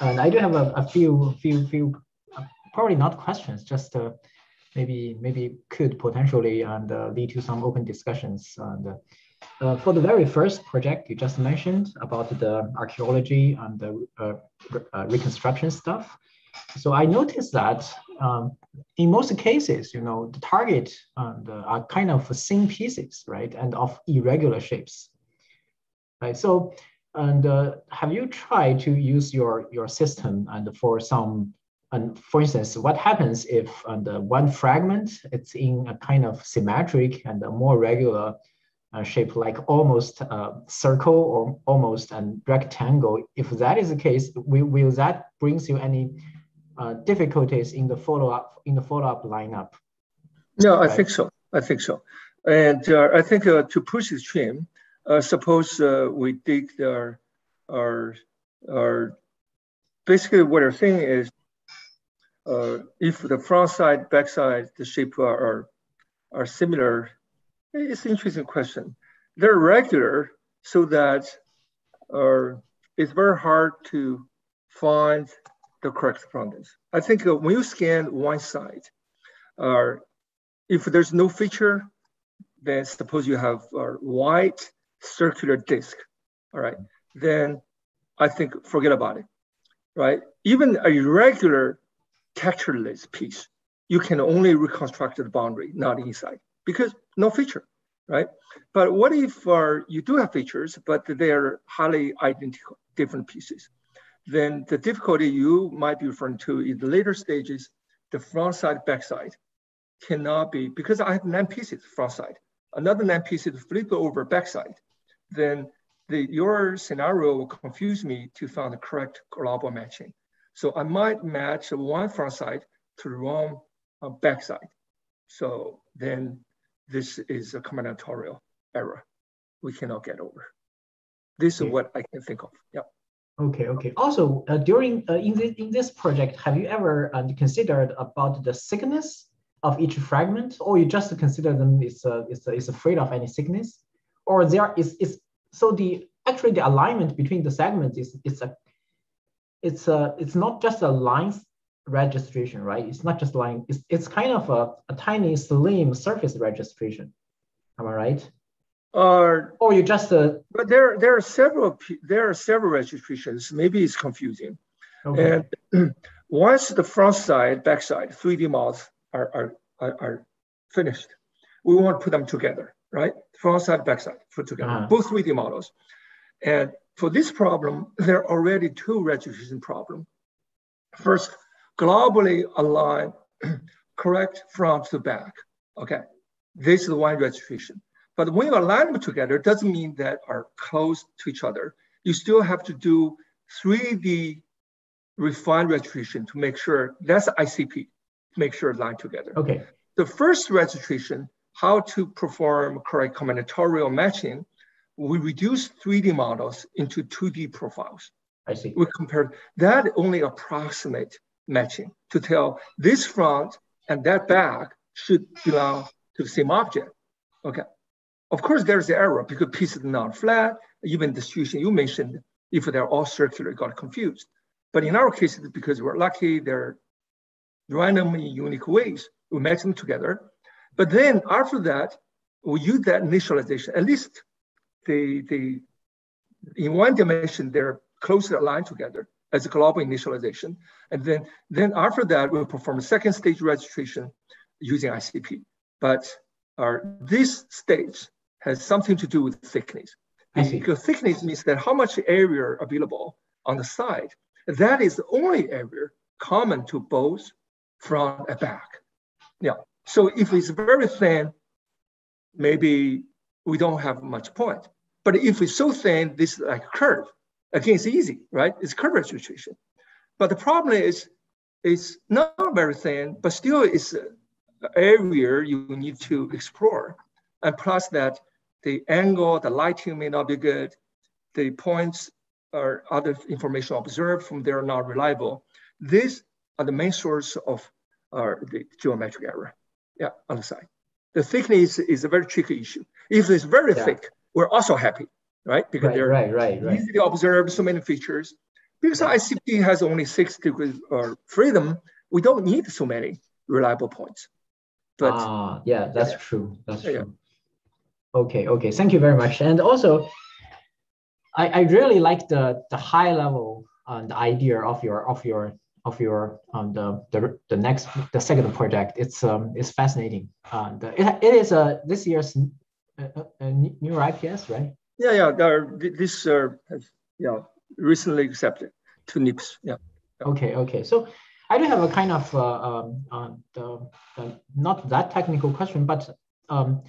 And I do have a, a few few few uh, probably not questions, just uh, maybe maybe could potentially and uh, lead to some open discussions. And uh, for the very first project you just mentioned about the archaeology and the uh, uh, reconstruction stuff. So I noticed that um, in most cases, you know, the target are kind of thin pieces, right, and of irregular shapes, right? So, and uh, have you tried to use your your system and for some, and for instance, what happens if and one fragment it's in a kind of symmetric and a more regular uh, shape like almost a circle or almost a rectangle. If that is the case, will, will that brings you any uh, difficulties in the follow-up in the follow-up lineup? No, right? I think so. I think so. And uh, I think uh, to push the stream, uh, suppose uh, we dig our, our, our, basically what our thing is, if the front side, back side, the shape are, are, are similar, it's an interesting question. They're regular so that uh, it's very hard to find the correct correspondence. I think uh, when you scan one side, uh, if there's no feature, then suppose you have a white circular disk, all right, then I think forget about it, right? Even a irregular textureless piece, you can only reconstruct the boundary, not inside because no feature, right? But what if uh, you do have features, but they are highly identical, different pieces? Then the difficulty you might be referring to in the later stages, the front side, back side cannot be, because I have nine pieces front side, another nine pieces flip over back side, then the, your scenario will confuse me to find the correct global matching. So I might match one front side to the wrong uh, back side. So then this is a combinatorial error we cannot get over. This okay. is what I can think of. Yeah. Okay. Okay. Also, uh, during uh, in this in this project, have you ever uh, considered about the thickness of each fragment, or you just consider them is uh, is is afraid of any thickness, or there is is so the actually the alignment between the segments is it's a it's a it's not just a line registration, right? It's not just line, it's, it's kind of a, a tiny slim surface registration. Am I right? Uh, or you just uh, but there there are several there are several registrations. Maybe it's confusing. Okay. And once the front side, back side, 3D models are, are, are, are, finished, we want to put them together, right? Front side, back side, put together, uh-huh. both 3D models. And for this problem, there are already two registration problems. First, globally aligned, correct front to back. Okay, this is one registration. But when you align them together, it doesn't mean that are close to each other. You still have to do 3D refined registration to make sure that's ICP, to make sure it's aligned together. Okay. The first registration, how to perform correct combinatorial matching, we reduce 3D models into 2D profiles. I see. We compare that only approximate matching to tell this front and that back should belong to the same object. Okay. Of course, there's the error because pieces are not flat. Even distribution you mentioned, if they're all circular, got confused. But in our case, because we're lucky, they're random in unique ways. We match them together. But then after that, we use that initialization. At least they, they in one dimension, they're closely aligned together as a global initialization. And then, then after that, we'll perform a second stage registration using ICP. But our, this stage has something to do with thickness. Because thickness means that how much area available on the side. That is the only area common to both front and back. Yeah. So if it's very thin, maybe we don't have much point. But if it's so thin, this is like curve. Again, it's easy, right? It's curve registration. But the problem is, it's not very thin, but still it's an area you need to explore. And plus that the angle, the lighting may not be good. The points or other information observed from there are not reliable. These are the main source of or the geometric error. Yeah, on the side. The thickness is a very tricky issue. If it's very yeah. thick, we're also happy, right? Because right, they're right, right, right. easy to observe so many features. Because yeah. ICP has only six degrees of freedom, we don't need so many reliable points. But ah, yeah, that's yeah. true. That's true. Okay, okay. Thank you very much. And also, I, I really like the the high level uh, the idea of your of your of your um the the, the next the second project. It's um it's fascinating. Uh, the, it, it is a this year's uh, uh, NeurIPS, right? Yeah, yeah. There, this uh, has, yeah recently accepted to NIPS. Yeah. Okay, okay. So I do have a kind of uh, um, uh, the, the, not that technical question, but um,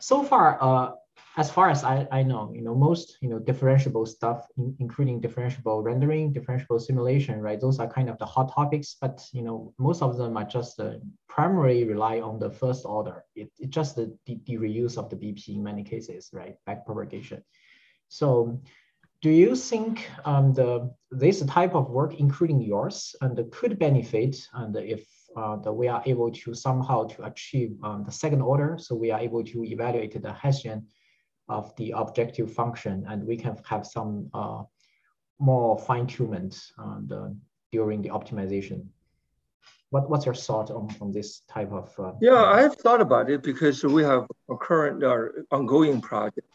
so far, uh, as far as I, I know, you know, most, you know, differentiable stuff, in, including differentiable rendering, differentiable simulation, right? Those are kind of the hot topics, but, you know, most of them are just uh, primarily rely on the first order. It, it just the, the, the reuse of the BP in many cases, right? Back propagation. So do you think um, the this type of work, including yours, and could benefit and if uh, the, we are able to somehow to achieve um, the second order, so we are able to evaluate the Hessian of the objective function, and we can have some uh, more fine tunement uh, during the optimization. What, what's your thought on, on this type of? Uh, yeah, I have thought about it because we have a current or ongoing project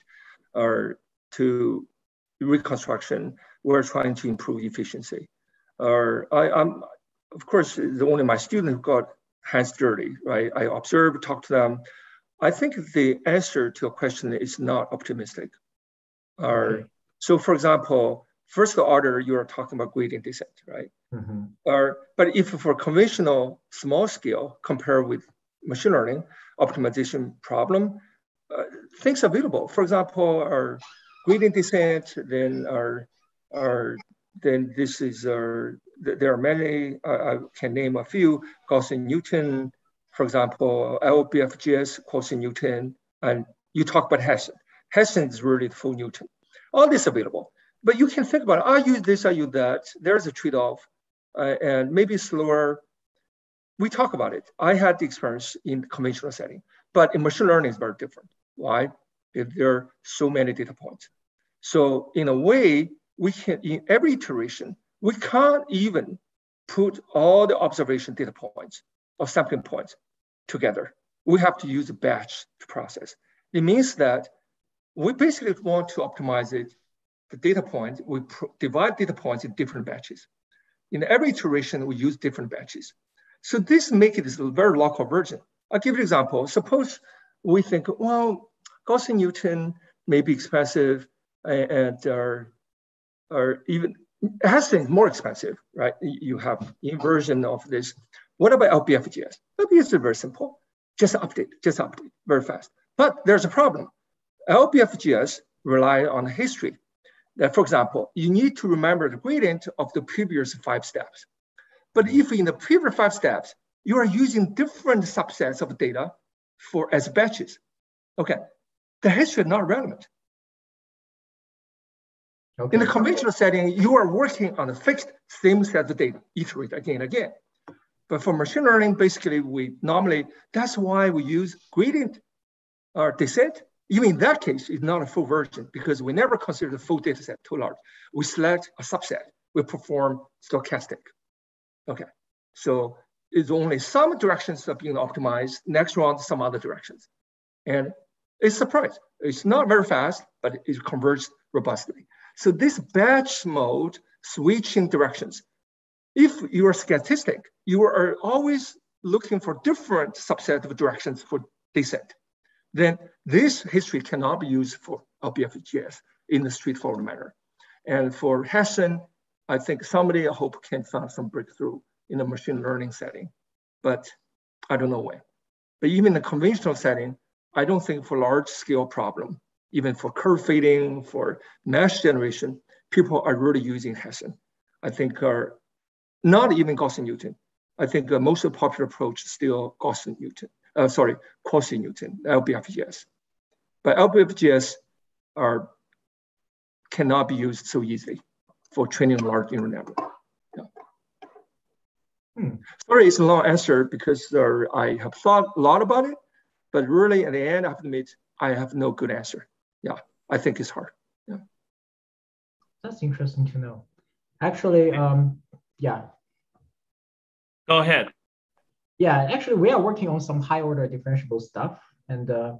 or to reconstruction. We're trying to improve efficiency. Or I, am of course, the only my students who got hands dirty, right? I observe, talk to them. I think the answer to a question is not optimistic. So, for example, first order you are talking about gradient descent, right? Mm-hmm. But if for conventional small scale compared with machine learning optimization problem, uh, things available. For example, our gradient descent, then our our then this is our there are many, uh, I can name a few, Gaussian Newton, for example, LBFGS, Gaussian Newton, and you talk about Hessian. Hessian is really the full Newton. All this available. But you can think about it. I use this, I use that. There's a trade-off uh, and maybe slower. We talk about it. I had the experience in conventional setting, but in machine learning is very different. Why? If there are so many data points. So in a way, we can, in every iteration, we can't even put all the observation data points or sampling points together. We have to use a batch to process. It means that we basically want to optimize it, the data point, we divide data points in different batches. In every iteration, we use different batches. So this makes it a very local version. I'll give you an example. Suppose we think, well, Gaussian Newton may be expensive and, or, or even it has things more expensive, right? You have inversion of this. What about LBFGS? LBFGS is very simple. Just update, just update very fast. But there's a problem. LBFGS rely on history. That, for example, you need to remember the gradient of the previous five steps. But if in the previous five steps, you are using different subsets of data for as batches, okay, the history is not relevant. Okay. In the conventional setting, you are working on a fixed same set of data, iterate again and again. But for machine learning, basically, we normally, that's why we use gradient or descent. Even in that case, it's not a full version because we never consider the full data set too large. We select a subset, we perform stochastic. Okay, so it's only some directions are being optimized, next round, some other directions. And it's surprised. It's not very fast, but it converges robustly. So this batch mode switching directions, if you are statistic, you are always looking for different subset of directions for descent. Then this history cannot be used for LBFGS in a straightforward manner. And for Hessian, I think somebody I hope can find some breakthrough in a machine learning setting, but I don't know when. But even in a conventional setting, I don't think for large scale problem, even for curve fitting, for mesh generation, people are really using Hessian. I think are not even Gaussian Newton. I think uh, most of the popular approach is still Gaussian Newton, uh, sorry, Gaussian Newton, LBFGS. But LBFGS are, cannot be used so easily for training large neural network. Hmm. Sorry, it's a long answer because uh, I have thought a lot about it, but really at the end, I have to admit I have no good answer. Yeah, I think it's hard. Yeah. That's interesting to know. Actually, um, yeah. Go ahead. Yeah, actually, we are working on some high order differentiable stuff, and uh,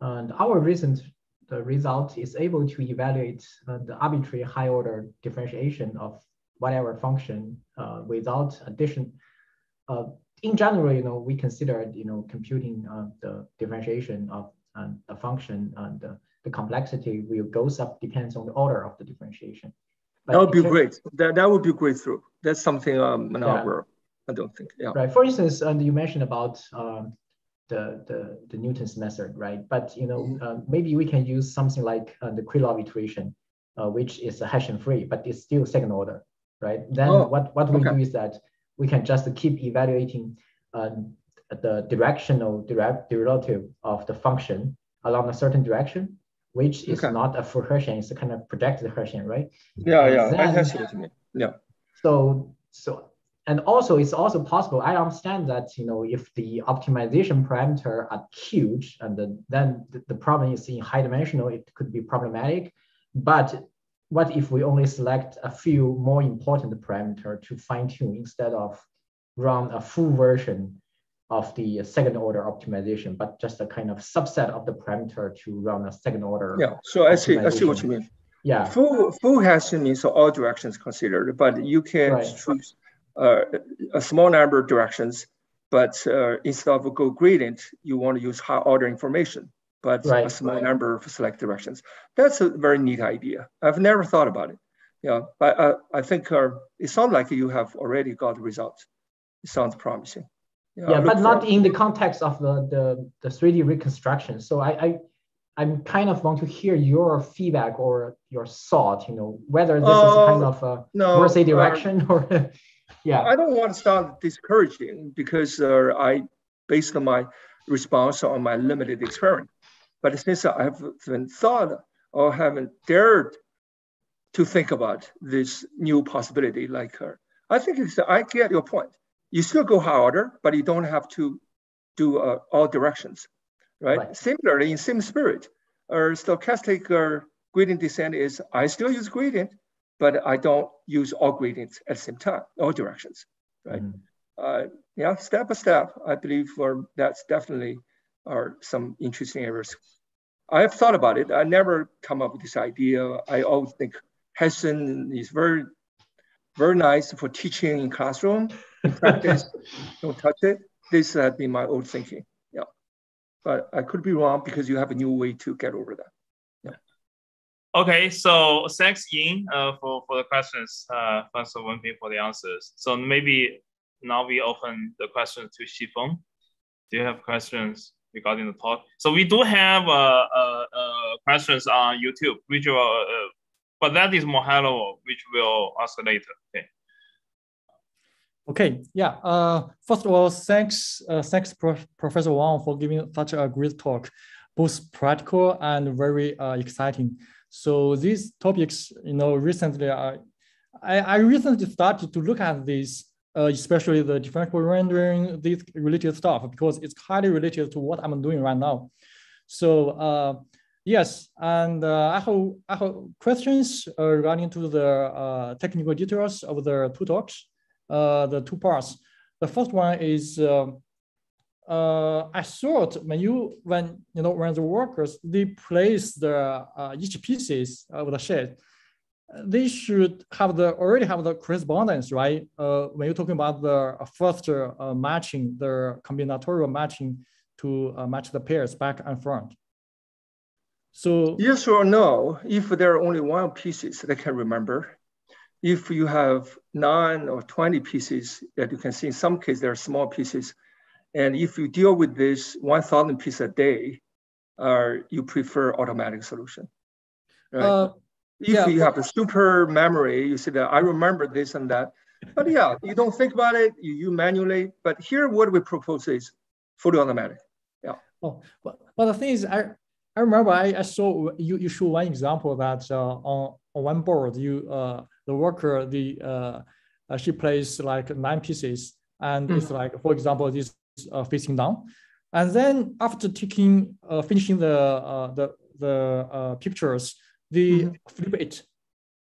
and our recent the result is able to evaluate uh, the arbitrary high order differentiation of whatever function uh, without addition. Uh, in general, you know, we consider, you know, computing uh, the differentiation of uh, a function and the, the complexity will goes up depends on the order of the differentiation. But that would be great. That, that would be great through. That's something um, in yeah. our, I don't think, yeah. Right, for instance, and you mentioned about um, the, the, the Newton's method, right? But, you know, mm-hmm. uh, maybe we can use something like uh, the Krylov iteration, uh, which is a Hessian free, but it's still second order right? Then oh, what, what we okay. do is that we can just keep evaluating uh, the directional direct derivative of the function along a certain direction, which is okay. not a full Hessian, it's a kind of projected Hessian, right? Yeah, and yeah, then, I see what you mean. Yeah. So, so, and also it's also possible, I understand that, you know, if the optimization parameter are huge and the, then the, the problem is in high dimensional, it could be problematic, but what if we only select a few more important parameter to fine tune instead of run a full version of the second order optimization, but just a kind of subset of the parameter to run a second order. Yeah, so I see, I see what you mean. Yeah. Full, full Hessian means all directions considered, but you can right. choose uh, a small number of directions, but uh, instead of a go gradient, you want to use high order information but right, a small right. number of select directions. That's a very neat idea. I've never thought about it. Yeah, but uh, I think uh, it sounds like you have already got the results. It sounds promising. Yeah, yeah but not in the context of the, the, the 3D reconstruction. So I, I I'm kind of want to hear your feedback or your thought, you know, whether this uh, is kind of a no, worthy uh, direction or yeah. I don't want to start discouraging because uh, I based on my response on my limited experience. But since I haven't thought or haven't dared to think about this new possibility like her, I think it's, I get your point. You still go harder, but you don't have to do uh, all directions, right? right? Similarly, in same spirit, our stochastic uh, gradient descent is I still use gradient, but I don't use all gradients at the same time, all directions, right? Mm. Uh, yeah, step by step, I believe for that's definitely are some interesting areas. I've thought about it. I never come up with this idea. I always think Hessian is very, very nice for teaching in classroom. Practice, don't touch it. This has been my old thinking. Yeah, but I could be wrong because you have a new way to get over that. Yeah. Okay, so thanks Ying uh, for for the questions. Uh, thanks Wenping for the answers. So maybe now we open the questions to Xifeng. Do you have questions? regarding the talk. So we do have uh, uh, uh questions on YouTube, which will, uh, but that is more level, which we'll ask later. Okay. Okay. Yeah. Uh, first of all, thanks, uh, thanks, Prof Professor Wang, for giving such a great talk, both practical and very uh, exciting. So these topics, you know, recently, I, I recently started to look at these uh, especially the differential rendering, this related stuff, because it's highly related to what I'm doing right now. So uh, yes, and uh, I have I have questions uh, regarding to the uh, technical details of the two talks, uh, the two parts. The first one is I thought when you when you know when the workers they place the each pieces of the sherd, they should have the already have the correspondence, right? Uh, when you're talking about the first uh, matching, the combinatorial matching to uh, match the pairs back and front. So yes or no, if there are only one pieces they can remember, if you have nine or 20 pieces that you can see in some cases, there are small pieces. And if you deal with this 1,000 pieces a day, uh, you prefer automatic solution. Right? Uh, if yeah, you have a super memory, you say that I remember this and that. But yeah, you don't think about it, you, you manually. But here, what we propose is fully automatic. Yeah. Oh, but, but the thing is, I, I remember I, I saw you, you show one example that uh, on, on one board, you uh, the worker, the uh, she plays like nine pieces and mm-hmm. it's like, for example, this uh, facing down. And then after taking, uh, finishing the uh, the the uh, pictures, they mm-hmm. flip it,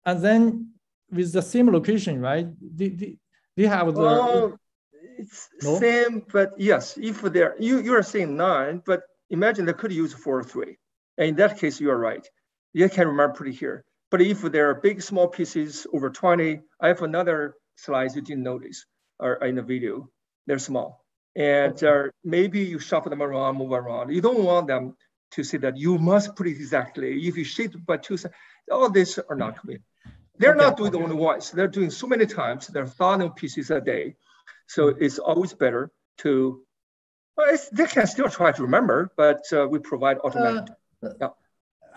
and then with the same location, right? They they, they have the. Oh, it's no? same, but yes, if they're you you are saying nine, but imagine they could use four or three, and in that case, you are right. You can remember pretty here. But if there are big small pieces over 20, I have another slide you didn't notice or in the video. They're small. And uh, maybe you shuffle them around, move around. You don't want them to say that you must put it exactly. If you shift by two, all these are not coming. They're okay. not doing it only once. They're doing so many times. There are thousand pieces a day. So it's always better to, well, they can still try to remember, but uh, we provide automatic. Uh, yeah.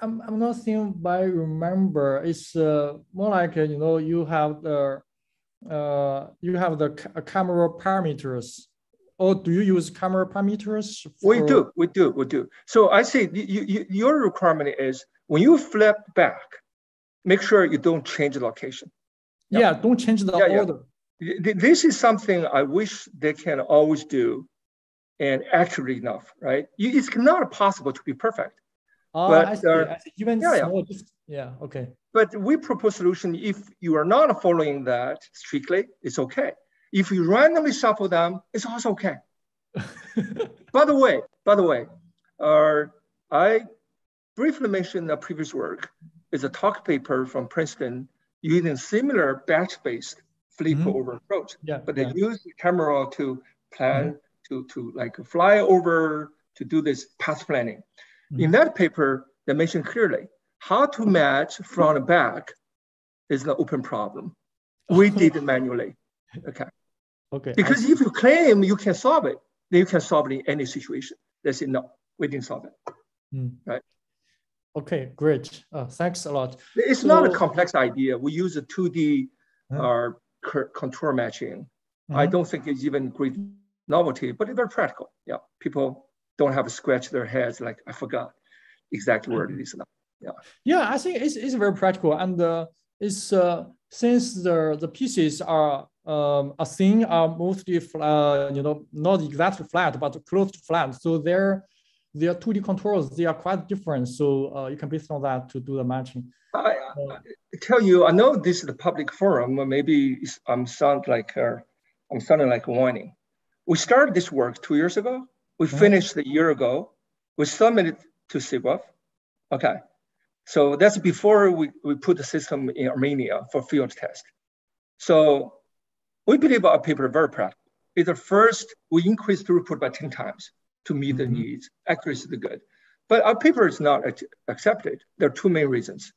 I'm, I'm not seeing by remember. It's uh, more like, you know, you have the, uh, you have the camera parameters or do you use camera parameters? For... We do, we do, we do. So I say you, you, your requirement is when you flip back, make sure you don't change the location. Yeah, yeah don't change the yeah, order. Yeah. This is something I wish they can always do and accurate enough, right? It's not possible to be perfect. Oh, but, I see. Uh, I see. Even yeah, small, yeah. yeah, okay. But we propose solution if you are not following that strictly, it's okay. If you randomly shuffle them, it's also okay. by the way, by the way, uh, I briefly mentioned a previous work is a TOG paper from Princeton using similar batch-based flip mm-hmm. over approach. Yeah, but they yeah. use the camera to plan mm-hmm. to, to like fly over to do this path planning. Mm-hmm. In that paper, they mentioned clearly how to match front and back is an open problem. We did it manually. Okay. Okay. Because if you claim you can solve it, then you can solve it in any situation. They say, no, we didn't solve it. Mm. Right. Okay, great. Uh, thanks a lot. It's so, not a complex idea. We use a 2D uh, contour matching. Mm-hmm. I don't think it's even great novelty, but it's very practical. Yeah, people don't have to scratch their heads like, I forgot exactly where it is now. Yeah. Yeah, I think it's, it's very practical. And uh, it's uh, since the, the pieces are um, a thing are mostly, uh, you know, not exactly flat, but close to flat. So they're, their 2D contours, they are quite different. So uh, you can based on that to do the matching. I, I, tell you, I know this is the public forum, maybe I'm sound like, uh, I'm sounding like whining. We started this work two years ago. We mm-hmm. finished a year ago. We submitted to SIGGRAPH. Okay. So that's before we, we put the system in Armenia for field test. So we believe our paper is very practical. It's the first, we increased throughput by 10 times to meet mm-hmm. the needs. Accuracy is good. But our paper is not accepted. There are two main reasons.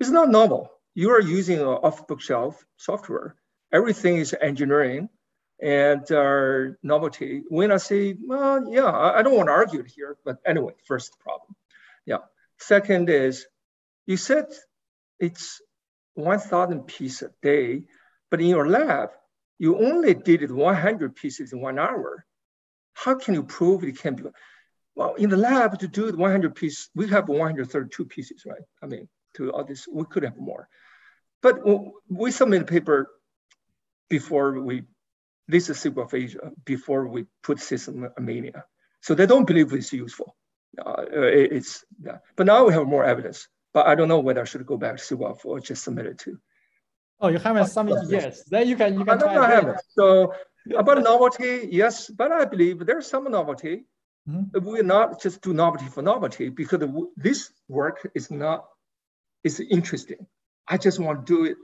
It's not novel. You are using an off-book-shelf software. Everything is engineering and uh, novelty. When I say, well, yeah, I, don't want to argue it here, but anyway, first problem. Yeah. Second is, you said it's 1,000 pieces a day, but in your lab, you only did it 100 pieces in one hour. How can you prove it can be? Well, in the lab to do 100 pieces, we have 132 pieces, right? I mean, to all this, we could have more. But we submitted a paper before we, this is SIGGRAPH Asia, before we put system Armenia. So they don't believe it's useful. Uh, it's, yeah. But now we have more evidence. But I don't know whether I should go back to SIGGRAPH or just submit it to Oh, you haven't submitted yet. Then you can you can. No, no, I haven't. So about novelty, yes, but I believe there's some novelty. Mm-hmm. We will not just do novelty for novelty because this work is not is interesting. I just want to do it.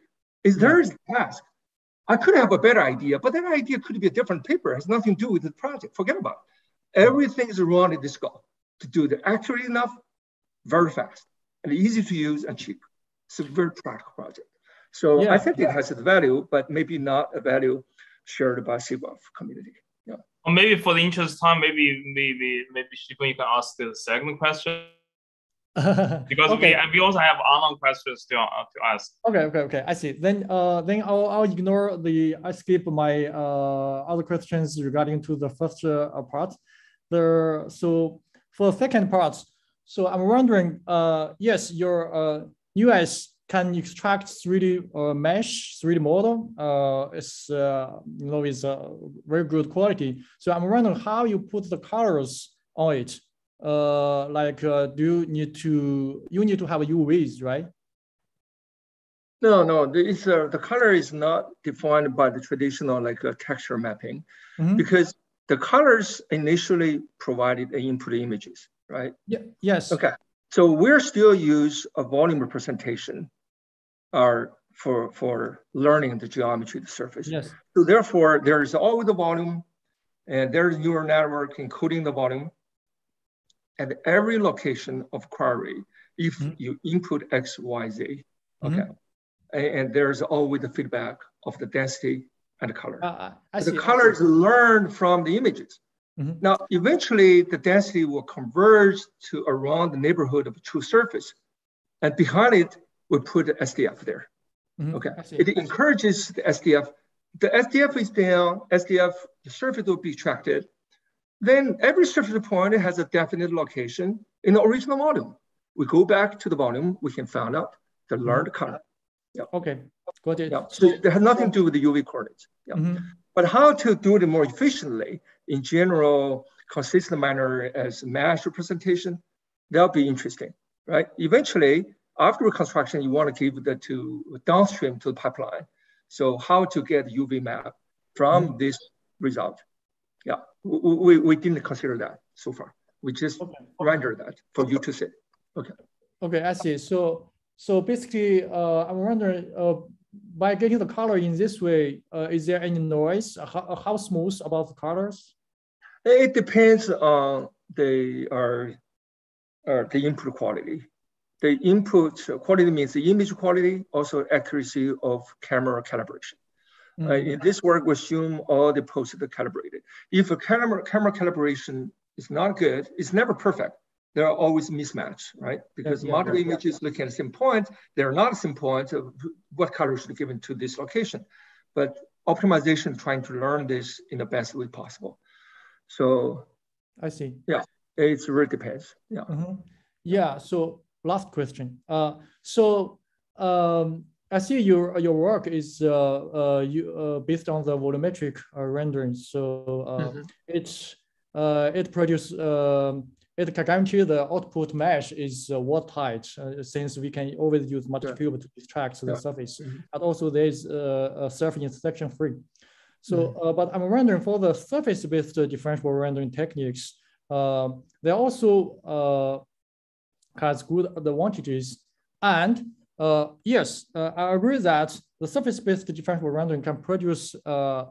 Is there a task? I could have a better idea, but that idea could be a different paper. It has nothing to do with the project. Forget about it. Everything is around this goal to do it accurately enough, very fast, and easy to use and cheap. It's a very practical project. So yeah, I think yeah. it has a value, but maybe not a value shared by SIGGRAPH community. Yeah. Or maybe for the interest of time, maybe maybe maybe Shikun, you can ask the second question. because okay. we, we also have online questions to, uh, to ask. Okay, okay, okay. I see. Then uh then I'll, I'll ignore the I skip my uh other questions regarding to the first uh, part. The so for the second part, so I'm wondering, uh yes, your uh NeuS can extract 3D uh, mesh, 3D model. Uh, it's uh, you know is a very good quality. So I'm wondering how you put the colors on it. Uh, like, uh, do you need to you need to have UVs, right? No, no. It's, uh, the color is not defined by the traditional like uh, texture mapping, Mhm. because the colors initially provided input images, right? Yeah. Yes. Okay. So we're still use a volume representation are for, for learning the geometry of the surface. Yes. So therefore, there is always the volume, and there's neural network encoding the volume at every location of query if Mhm. you input X, Y, Z. Mhm. Okay. A- And, there's always the feedback of the density and the color. Uh, I- I the colors I color is see. learned from the images. Mhm. Now, eventually, the density will converge to around the neighborhood of a true surface. And behind it, we put the SDF there. Mhm. Okay. It encourages the SDF. The SDF is down, SDF, the surface will be extracted. Then every surface point has a definite location in the original volume. We go back to the volume, we can find out the learned color. Okay. Got it. Yeah. So it has nothing to do with the UV coordinates. Yeah. Mhm. But how to do it more efficiently in general, consistent manner as mesh representation, that'll be interesting, right? Eventually, after reconstruction, you want to give that to downstream to the pipeline. So how to get UV map from this result? We, we, we didn't consider that so far. We just Okay. render that for you to see. Okay, Okay, I see. So, so basically, uh, I'm wondering, uh, by getting the color in this way, uh, is there any noise? How, how smooth about the colors? It depends on the uh, uh, the input quality. The input quality means the image quality, also accuracy of camera calibration. Uh, Mm. in this work, we assume all the posts are calibrated. If a camera, camera calibration is not good, it's never perfect. There are always mismatch, right? Because yeah, multiple yeah. images looking at the same point, they're not the same point of what color should be given to this location. But optimization trying to learn this in the best way possible. So I see. Yeah, it really depends. Yeah. Mhm. Yeah. So last question. Uh, so um, I see your your work is uh, uh, you uh, based on the volumetric uh, rendering. So uh, Mhm. it's uh, it produce um, it can guarantee the output mesh is uh, watertight uh, since we can always use multi-cube to extract the Yeah. surface, Mhm. and also there's uh, a surface intersection free. So, Mm-hmm. uh, but I'm wondering for the surface-based differentiable rendering techniques, they also uh, has good advantages. And uh, yes, uh, I agree that the surface-based differentiable rendering can produce uh, uh,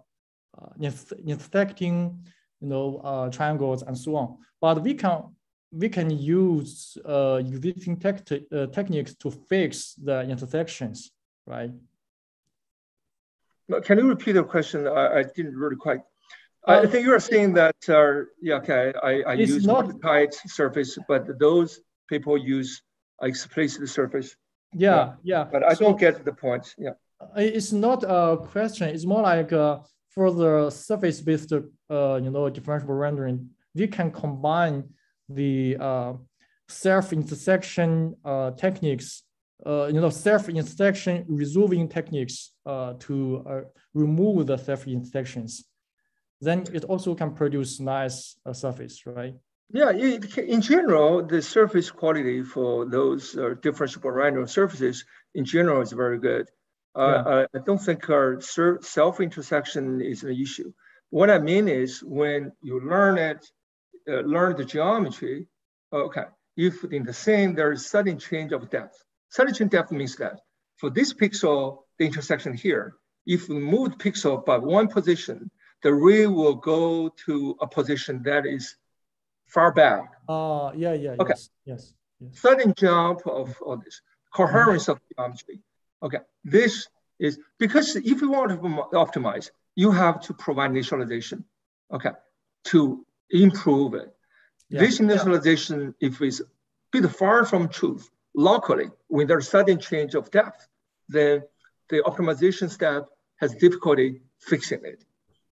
intersecting, you know, uh, triangles and so on. But we can we can use uh, existing tech uh, techniques to fix the intersections, right? Can you repeat the question? I, I didn't really quite. I Uh, think you are saying that, uh, yeah, okay, I, I use not- tight surface, but those people use explicit surface. Yeah, yeah. But I So- don't get the point. Yeah. It's not a question. It's more like uh, for the surface-based, uh, you know, differentiable rendering, we can combine the uh, self-intersection uh, techniques, uh, you know, self-intersection resolving techniques uh, to uh, remove the self-intersections. Then it also can produce nice uh, surface, right? Yeah, it in general, the surface quality for those uh, differentiable random surfaces in general is very good. Uh, I, I don't think our self-intersection is an issue. What I mean is when you learn it, uh, learn the geometry, okay, if in the same, there is sudden change of depth. Sudden change depth means that for this pixel, the intersection here, if we move the pixel by one position, the ray will go to a position that is far back. Uh, yeah, yeah, Okay. yes, yes, yes. Sudden jump of all this coherence of geometry. Okay, this is because if you want to optimize, you have to provide initialization. Okay, to improve it. Yeah. This initialization, if it's a bit far from truth locally, when there's sudden change of depth, then the optimization step has difficulty fixing it.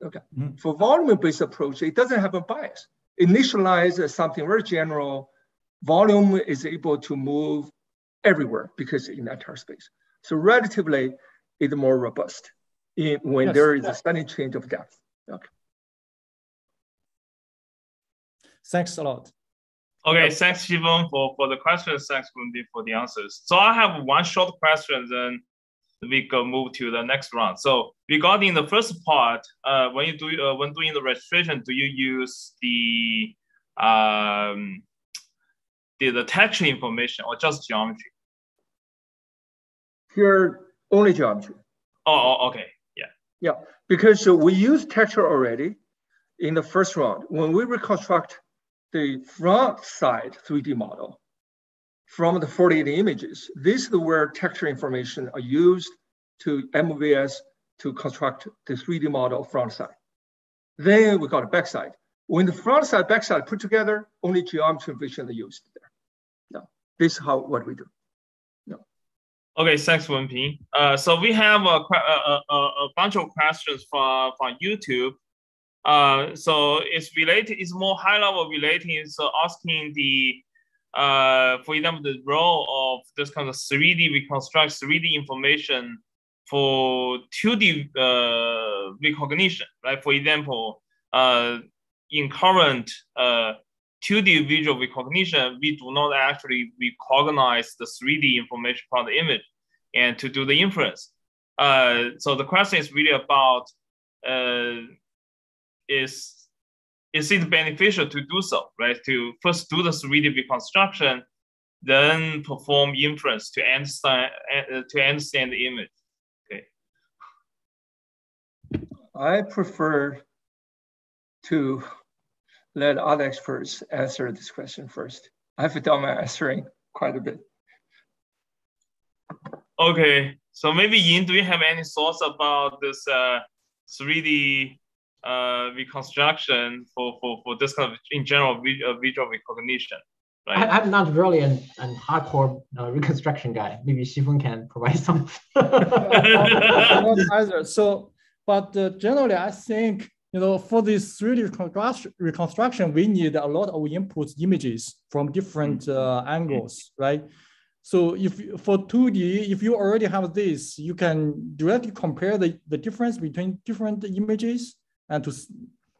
Okay. Mhm. For volume-based approach, it doesn't have a bias. Initialize as something very general. Volume is able to move everywhere because in that entire space. So relatively, it's more robust in, when yes. there is a sudden change of depth. Okay. Thanks a lot. Okay, thanks, Xifeng, for, for the questions. Thanks, Wenping, for the answers. So I have one short question, then we can move to the next round. So regarding the first part, uh, when you do uh, when doing the registration, do you use the um, the, the texture information or just geometry? Here, only geometry. Oh, oh okay, yeah. Yeah, because uh, we use texture already in the first round. When we reconstruct the front side 3D model from the 48 images. This is where texture information are used to MVS to construct the 3D model front side. Then we got a backside. When the front side, backside put together, only geometry vision are used there. No, this is how what we do. No. Okay, thanks, Wenping. Uh, so we have a, a, a, a bunch of questions from, from YouTube. Uh, so it's related, it's more high level relating, so asking the, uh, for example, the role of this kind of 3D reconstruct 3D information for 2D uh, recognition, right? For example, uh, in current uh, 2D visual recognition, we do not actually recognize the 3D information from the image and to do the inference. Uh, so the question is really about uh, is is it beneficial to do so, right? To first do the 3D reconstruction, then perform inference to understand uh, to understand the image. Okay. I prefer to let other experts answer this question first. I've done my answering quite a bit. Okay, so maybe Ying, do you have any thoughts about this uh, 3D uh, reconstruction for, for, for this kind of in general uh, visual recognition. Right? I, am not really an, an hardcore uh, reconstruction guy. Maybe Xifeng can provide some. not either. So, but uh, generally, I think you know for this 3D reconstruction, we need a lot of input images from different uh, angles, right? So if for 2D, if you already have this, you can directly compare the, the difference between different images and to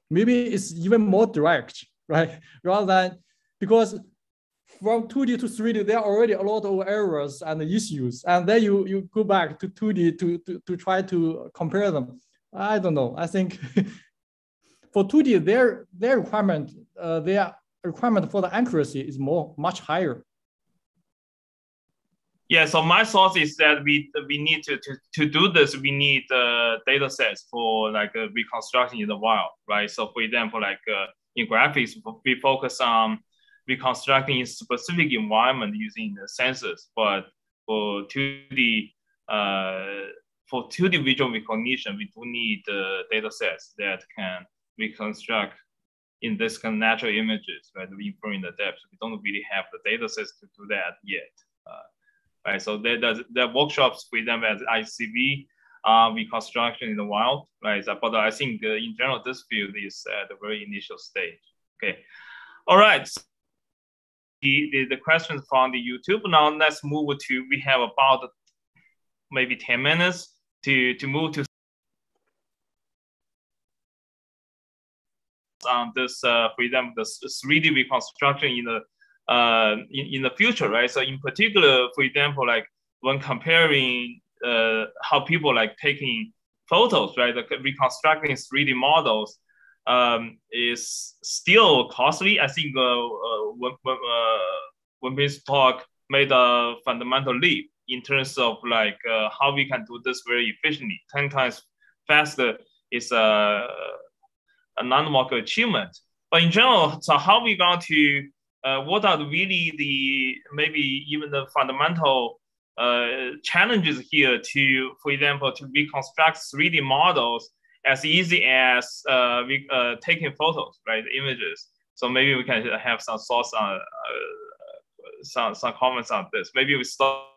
maybe it's even more direct, right? Rather than because from 2D to 3D, there are already a lot of errors and issues. And then you, you go back to 2D to, to, to try to compare them. I don't know. I think for 2D, their, their requirement, uh, their requirement for the accuracy is more much higher. Yeah, so my thought is that we we need to to, to do this, we need uh, data sets for like uh, reconstruction in the wild, right? So for example, like uh, in graphics, we focus on reconstructing in specific environment using the sensors, but for 2D uh, for 2D visual recognition, we do need uh, data sets that can reconstruct in this kind of natural images, right? Inferring the depth. We don't really have the data sets to do that yet. Uh, right? So there, there's there workshops with them at ICCV, uh, reconstruction in the wild, right? But I think uh, in general, this field is at the very initial stage. Okay, all right. The, the, the questions from the YouTube. Now let's move to, we have about maybe 10 minutes to, to move to on this, uh, for example, the 3D reconstruction in the uh, in, in the future, right? So in particular, for example, like when comparing uh, how people like taking photos, right? The reconstructing 3D models um, is still costly. I think uh, uh, when, uh, when this talk made a fundamental leap in terms of like uh, how we can do this very efficiently, 10 times faster is a, a landmark achievement. But in general, so how we going to uh, what are really the maybe even the fundamental uh, challenges here to, for example, to reconstruct 3D models as easy as uh, we, uh, taking photos, right, images. So maybe we can have some thoughts on uh, some some comments on this. Maybe we start.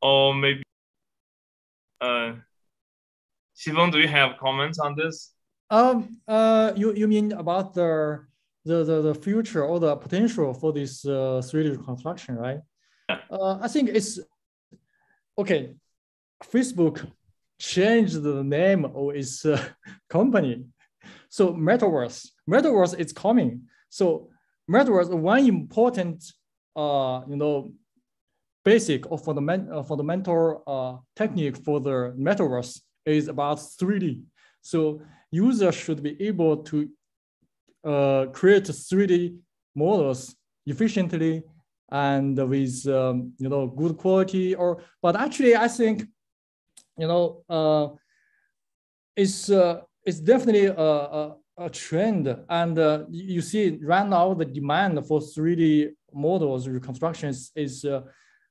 Or maybe uh, Xifeng, do you have comments on this? Um, uh, you, you mean about the, the, the, the future or the potential for this uh, 3D reconstruction, right? Uh, I think it's, okay, Facebook changed the name of its uh, company. So Metaverse, Metaverse is coming. So Metaverse, one important, uh, you know, basic or fundament, uh, fundamental uh, technique for the Metaverse is about 3D. So users should be able to uh, create 3D models efficiently and with um, you know good quality or but actually I think you know uh, it's uh, it's definitely a, a, a trend and uh, you see right now the demand for 3D models reconstructions is uh,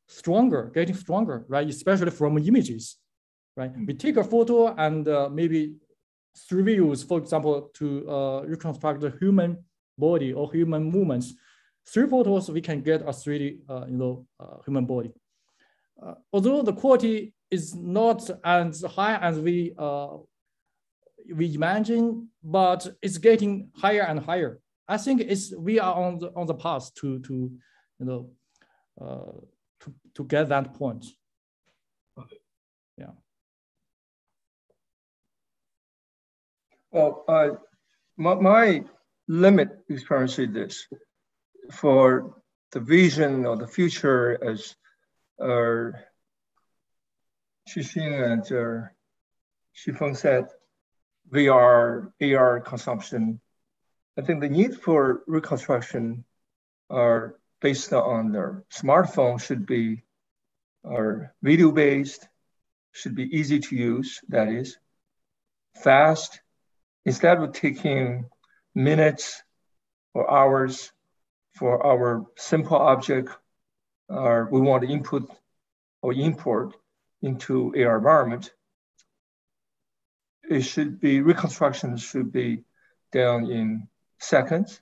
stronger getting stronger right especially from images right we take a photo and uh, maybe three views for example to uh, reconstruct the human body or human movements three photos, we can get a 3D, uh, you know, uh, human body. Uh, although the quality is not as high as we uh, we imagine, but it's getting higher and higher. I think it's we are on the on the path to to you know uh, to to get that point. Okay. Yeah. Well, uh, my, my limit is is this for the vision of the future as uh, Xixing and uh, Xifeng said, VR, AR consumption. I think the need for reconstruction are based on their smartphone should be are video based, should be easy to use, that is, fast. Instead of taking minutes or hours for our simple object, or we want to input or import into AR environment, it should be, reconstruction should be done in seconds.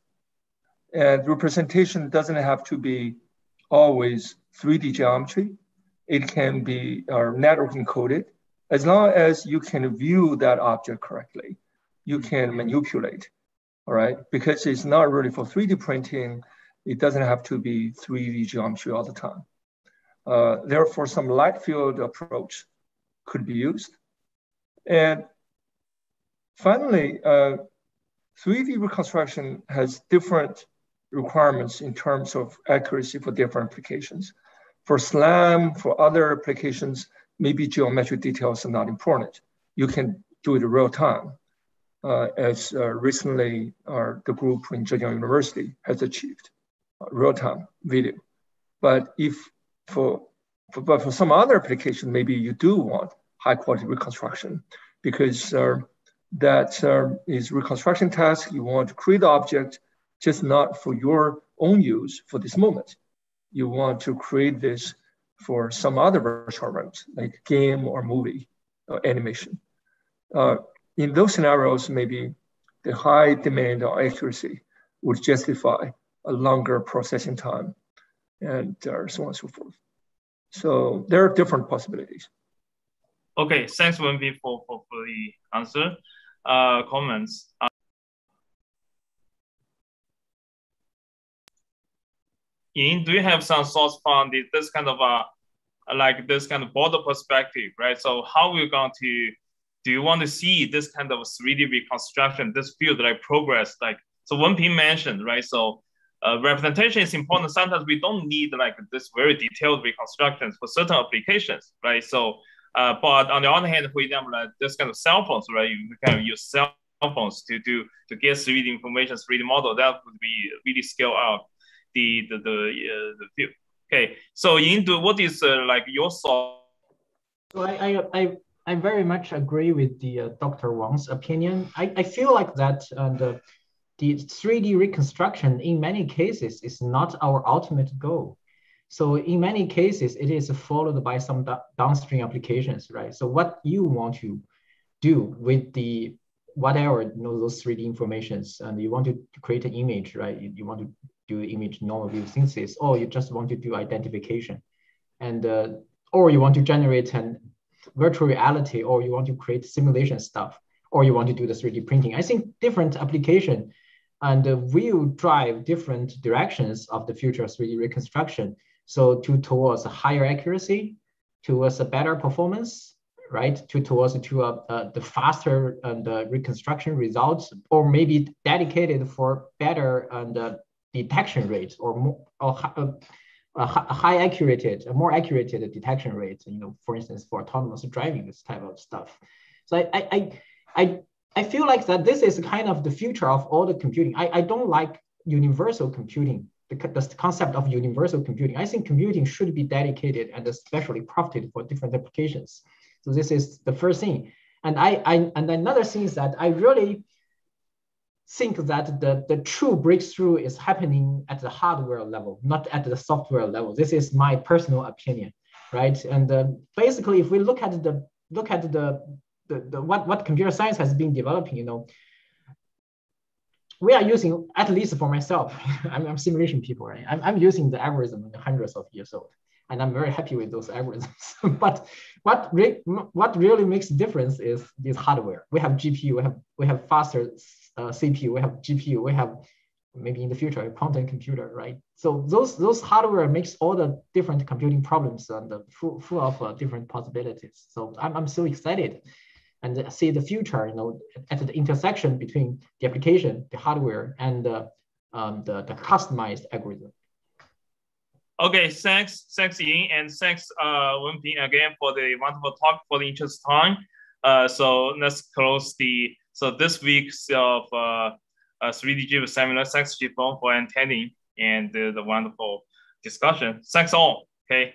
And representation doesn't have to be always 3D geometry. It can be uh, network encoded. As long as you can view that object correctly, you can manipulate, all right? Because it's not really for 3D printing, it doesn't have to be 3D geometry all the time. Uh, therefore, some light field approach could be used. And finally, uh, 3D reconstruction has different requirements in terms of accuracy for different applications. For SLAM, for other applications, maybe geometric details are not important. You can do it in real time, as uh, recently uh, the group in Zhejiang University has achieved real-time video. But if for, for, but for some other application, maybe you do want high quality reconstruction because uh, that uh, is reconstruction task. You want to create the object just not for your own use for this moment. You want to create this for some other virtual environment, like game or movie or animation. Uh, in those scenarios, maybe the high demand or accuracy would justify a longer processing time, and uh, so on and so forth. So there are different possibilities. Okay, thanks, Wenping, for, for, for the answer, uh, comments. Uh, Ying, do you have some thoughts the, this kind of uh, like this kind of broader perspective, right? So how we're going to, do you want to see this kind of 3D reconstruction, this field like progress, like, so Wenping mentioned, right? So uh, representation is important. Sometimes we don't need like this very detailed reconstructions for certain applications, right? So, uh, but on the other hand, for example, like this kind of cell phones, right? You can use cell phones to do to get 3D information, 3D model. That would be really scale out the the the, uh, the field. Okay, so into what is uh, like your thought? So I I I, I very much agree with the uh, Dr. Wang's opinion. I, I feel like that uh, the the 3D reconstruction in many cases is not our ultimate goal. So in many cases, it is followed by some downstream applications, right? So what you want to do with the whatever you know those 3D informations, and you want to create an image, right? You, you want to do image novel view synthesis, or you just want to do identification, and uh, or you want to generate an virtual reality, or you want to create simulation stuff or you want to do the 3D printing. I think different application and will drive different directions of the future 3D reconstruction. So to towards a higher accuracy, towards a better performance, right? To towards to uh, uh, the faster and uh, reconstruction results, or maybe dedicated for better and uh, detection rates or more or uh, a high accurate, a more accurate detection rate. You know, for instance, for autonomous driving, this type of stuff. So I I I I feel like that this is kind of the future of all the computing. I, I don't like universal computing, the, the concept of universal computing. I think computing should be dedicated and especially profited for different applications. So this is the first thing. And I, I and another thing is that I really think that the, the true breakthrough is happening at the hardware level, not at the software level. This is my personal opinion, right? And uh, basically, if we look at the look at the, the, the what, what computer science has been developing, you know, we are using, at least for myself, I'm, I'm simulation people, right? I'm, I'm using the algorithm hundreds of years old, and I'm very happy with those algorithms. but what, re what really makes a difference is this hardware. We have GPU, we have, we have faster CPU, we have GPU, we have maybe in the future a quantum computer, right? So those those hardware makes all the different computing problems and full, full of uh, different possibilities. So I'm, I'm so excited and see the future, you know, at the intersection between the application, the hardware, and uh, um, the, the customized algorithm. Okay, thanks, thanks Ying, and thanks uh, Wenping again for the wonderful talk for the interest time. Uh, so let's close the so this week's of uh, uh, 3D seminar, thanks Xifeng for attending and the wonderful discussion. Thanks all. Okay.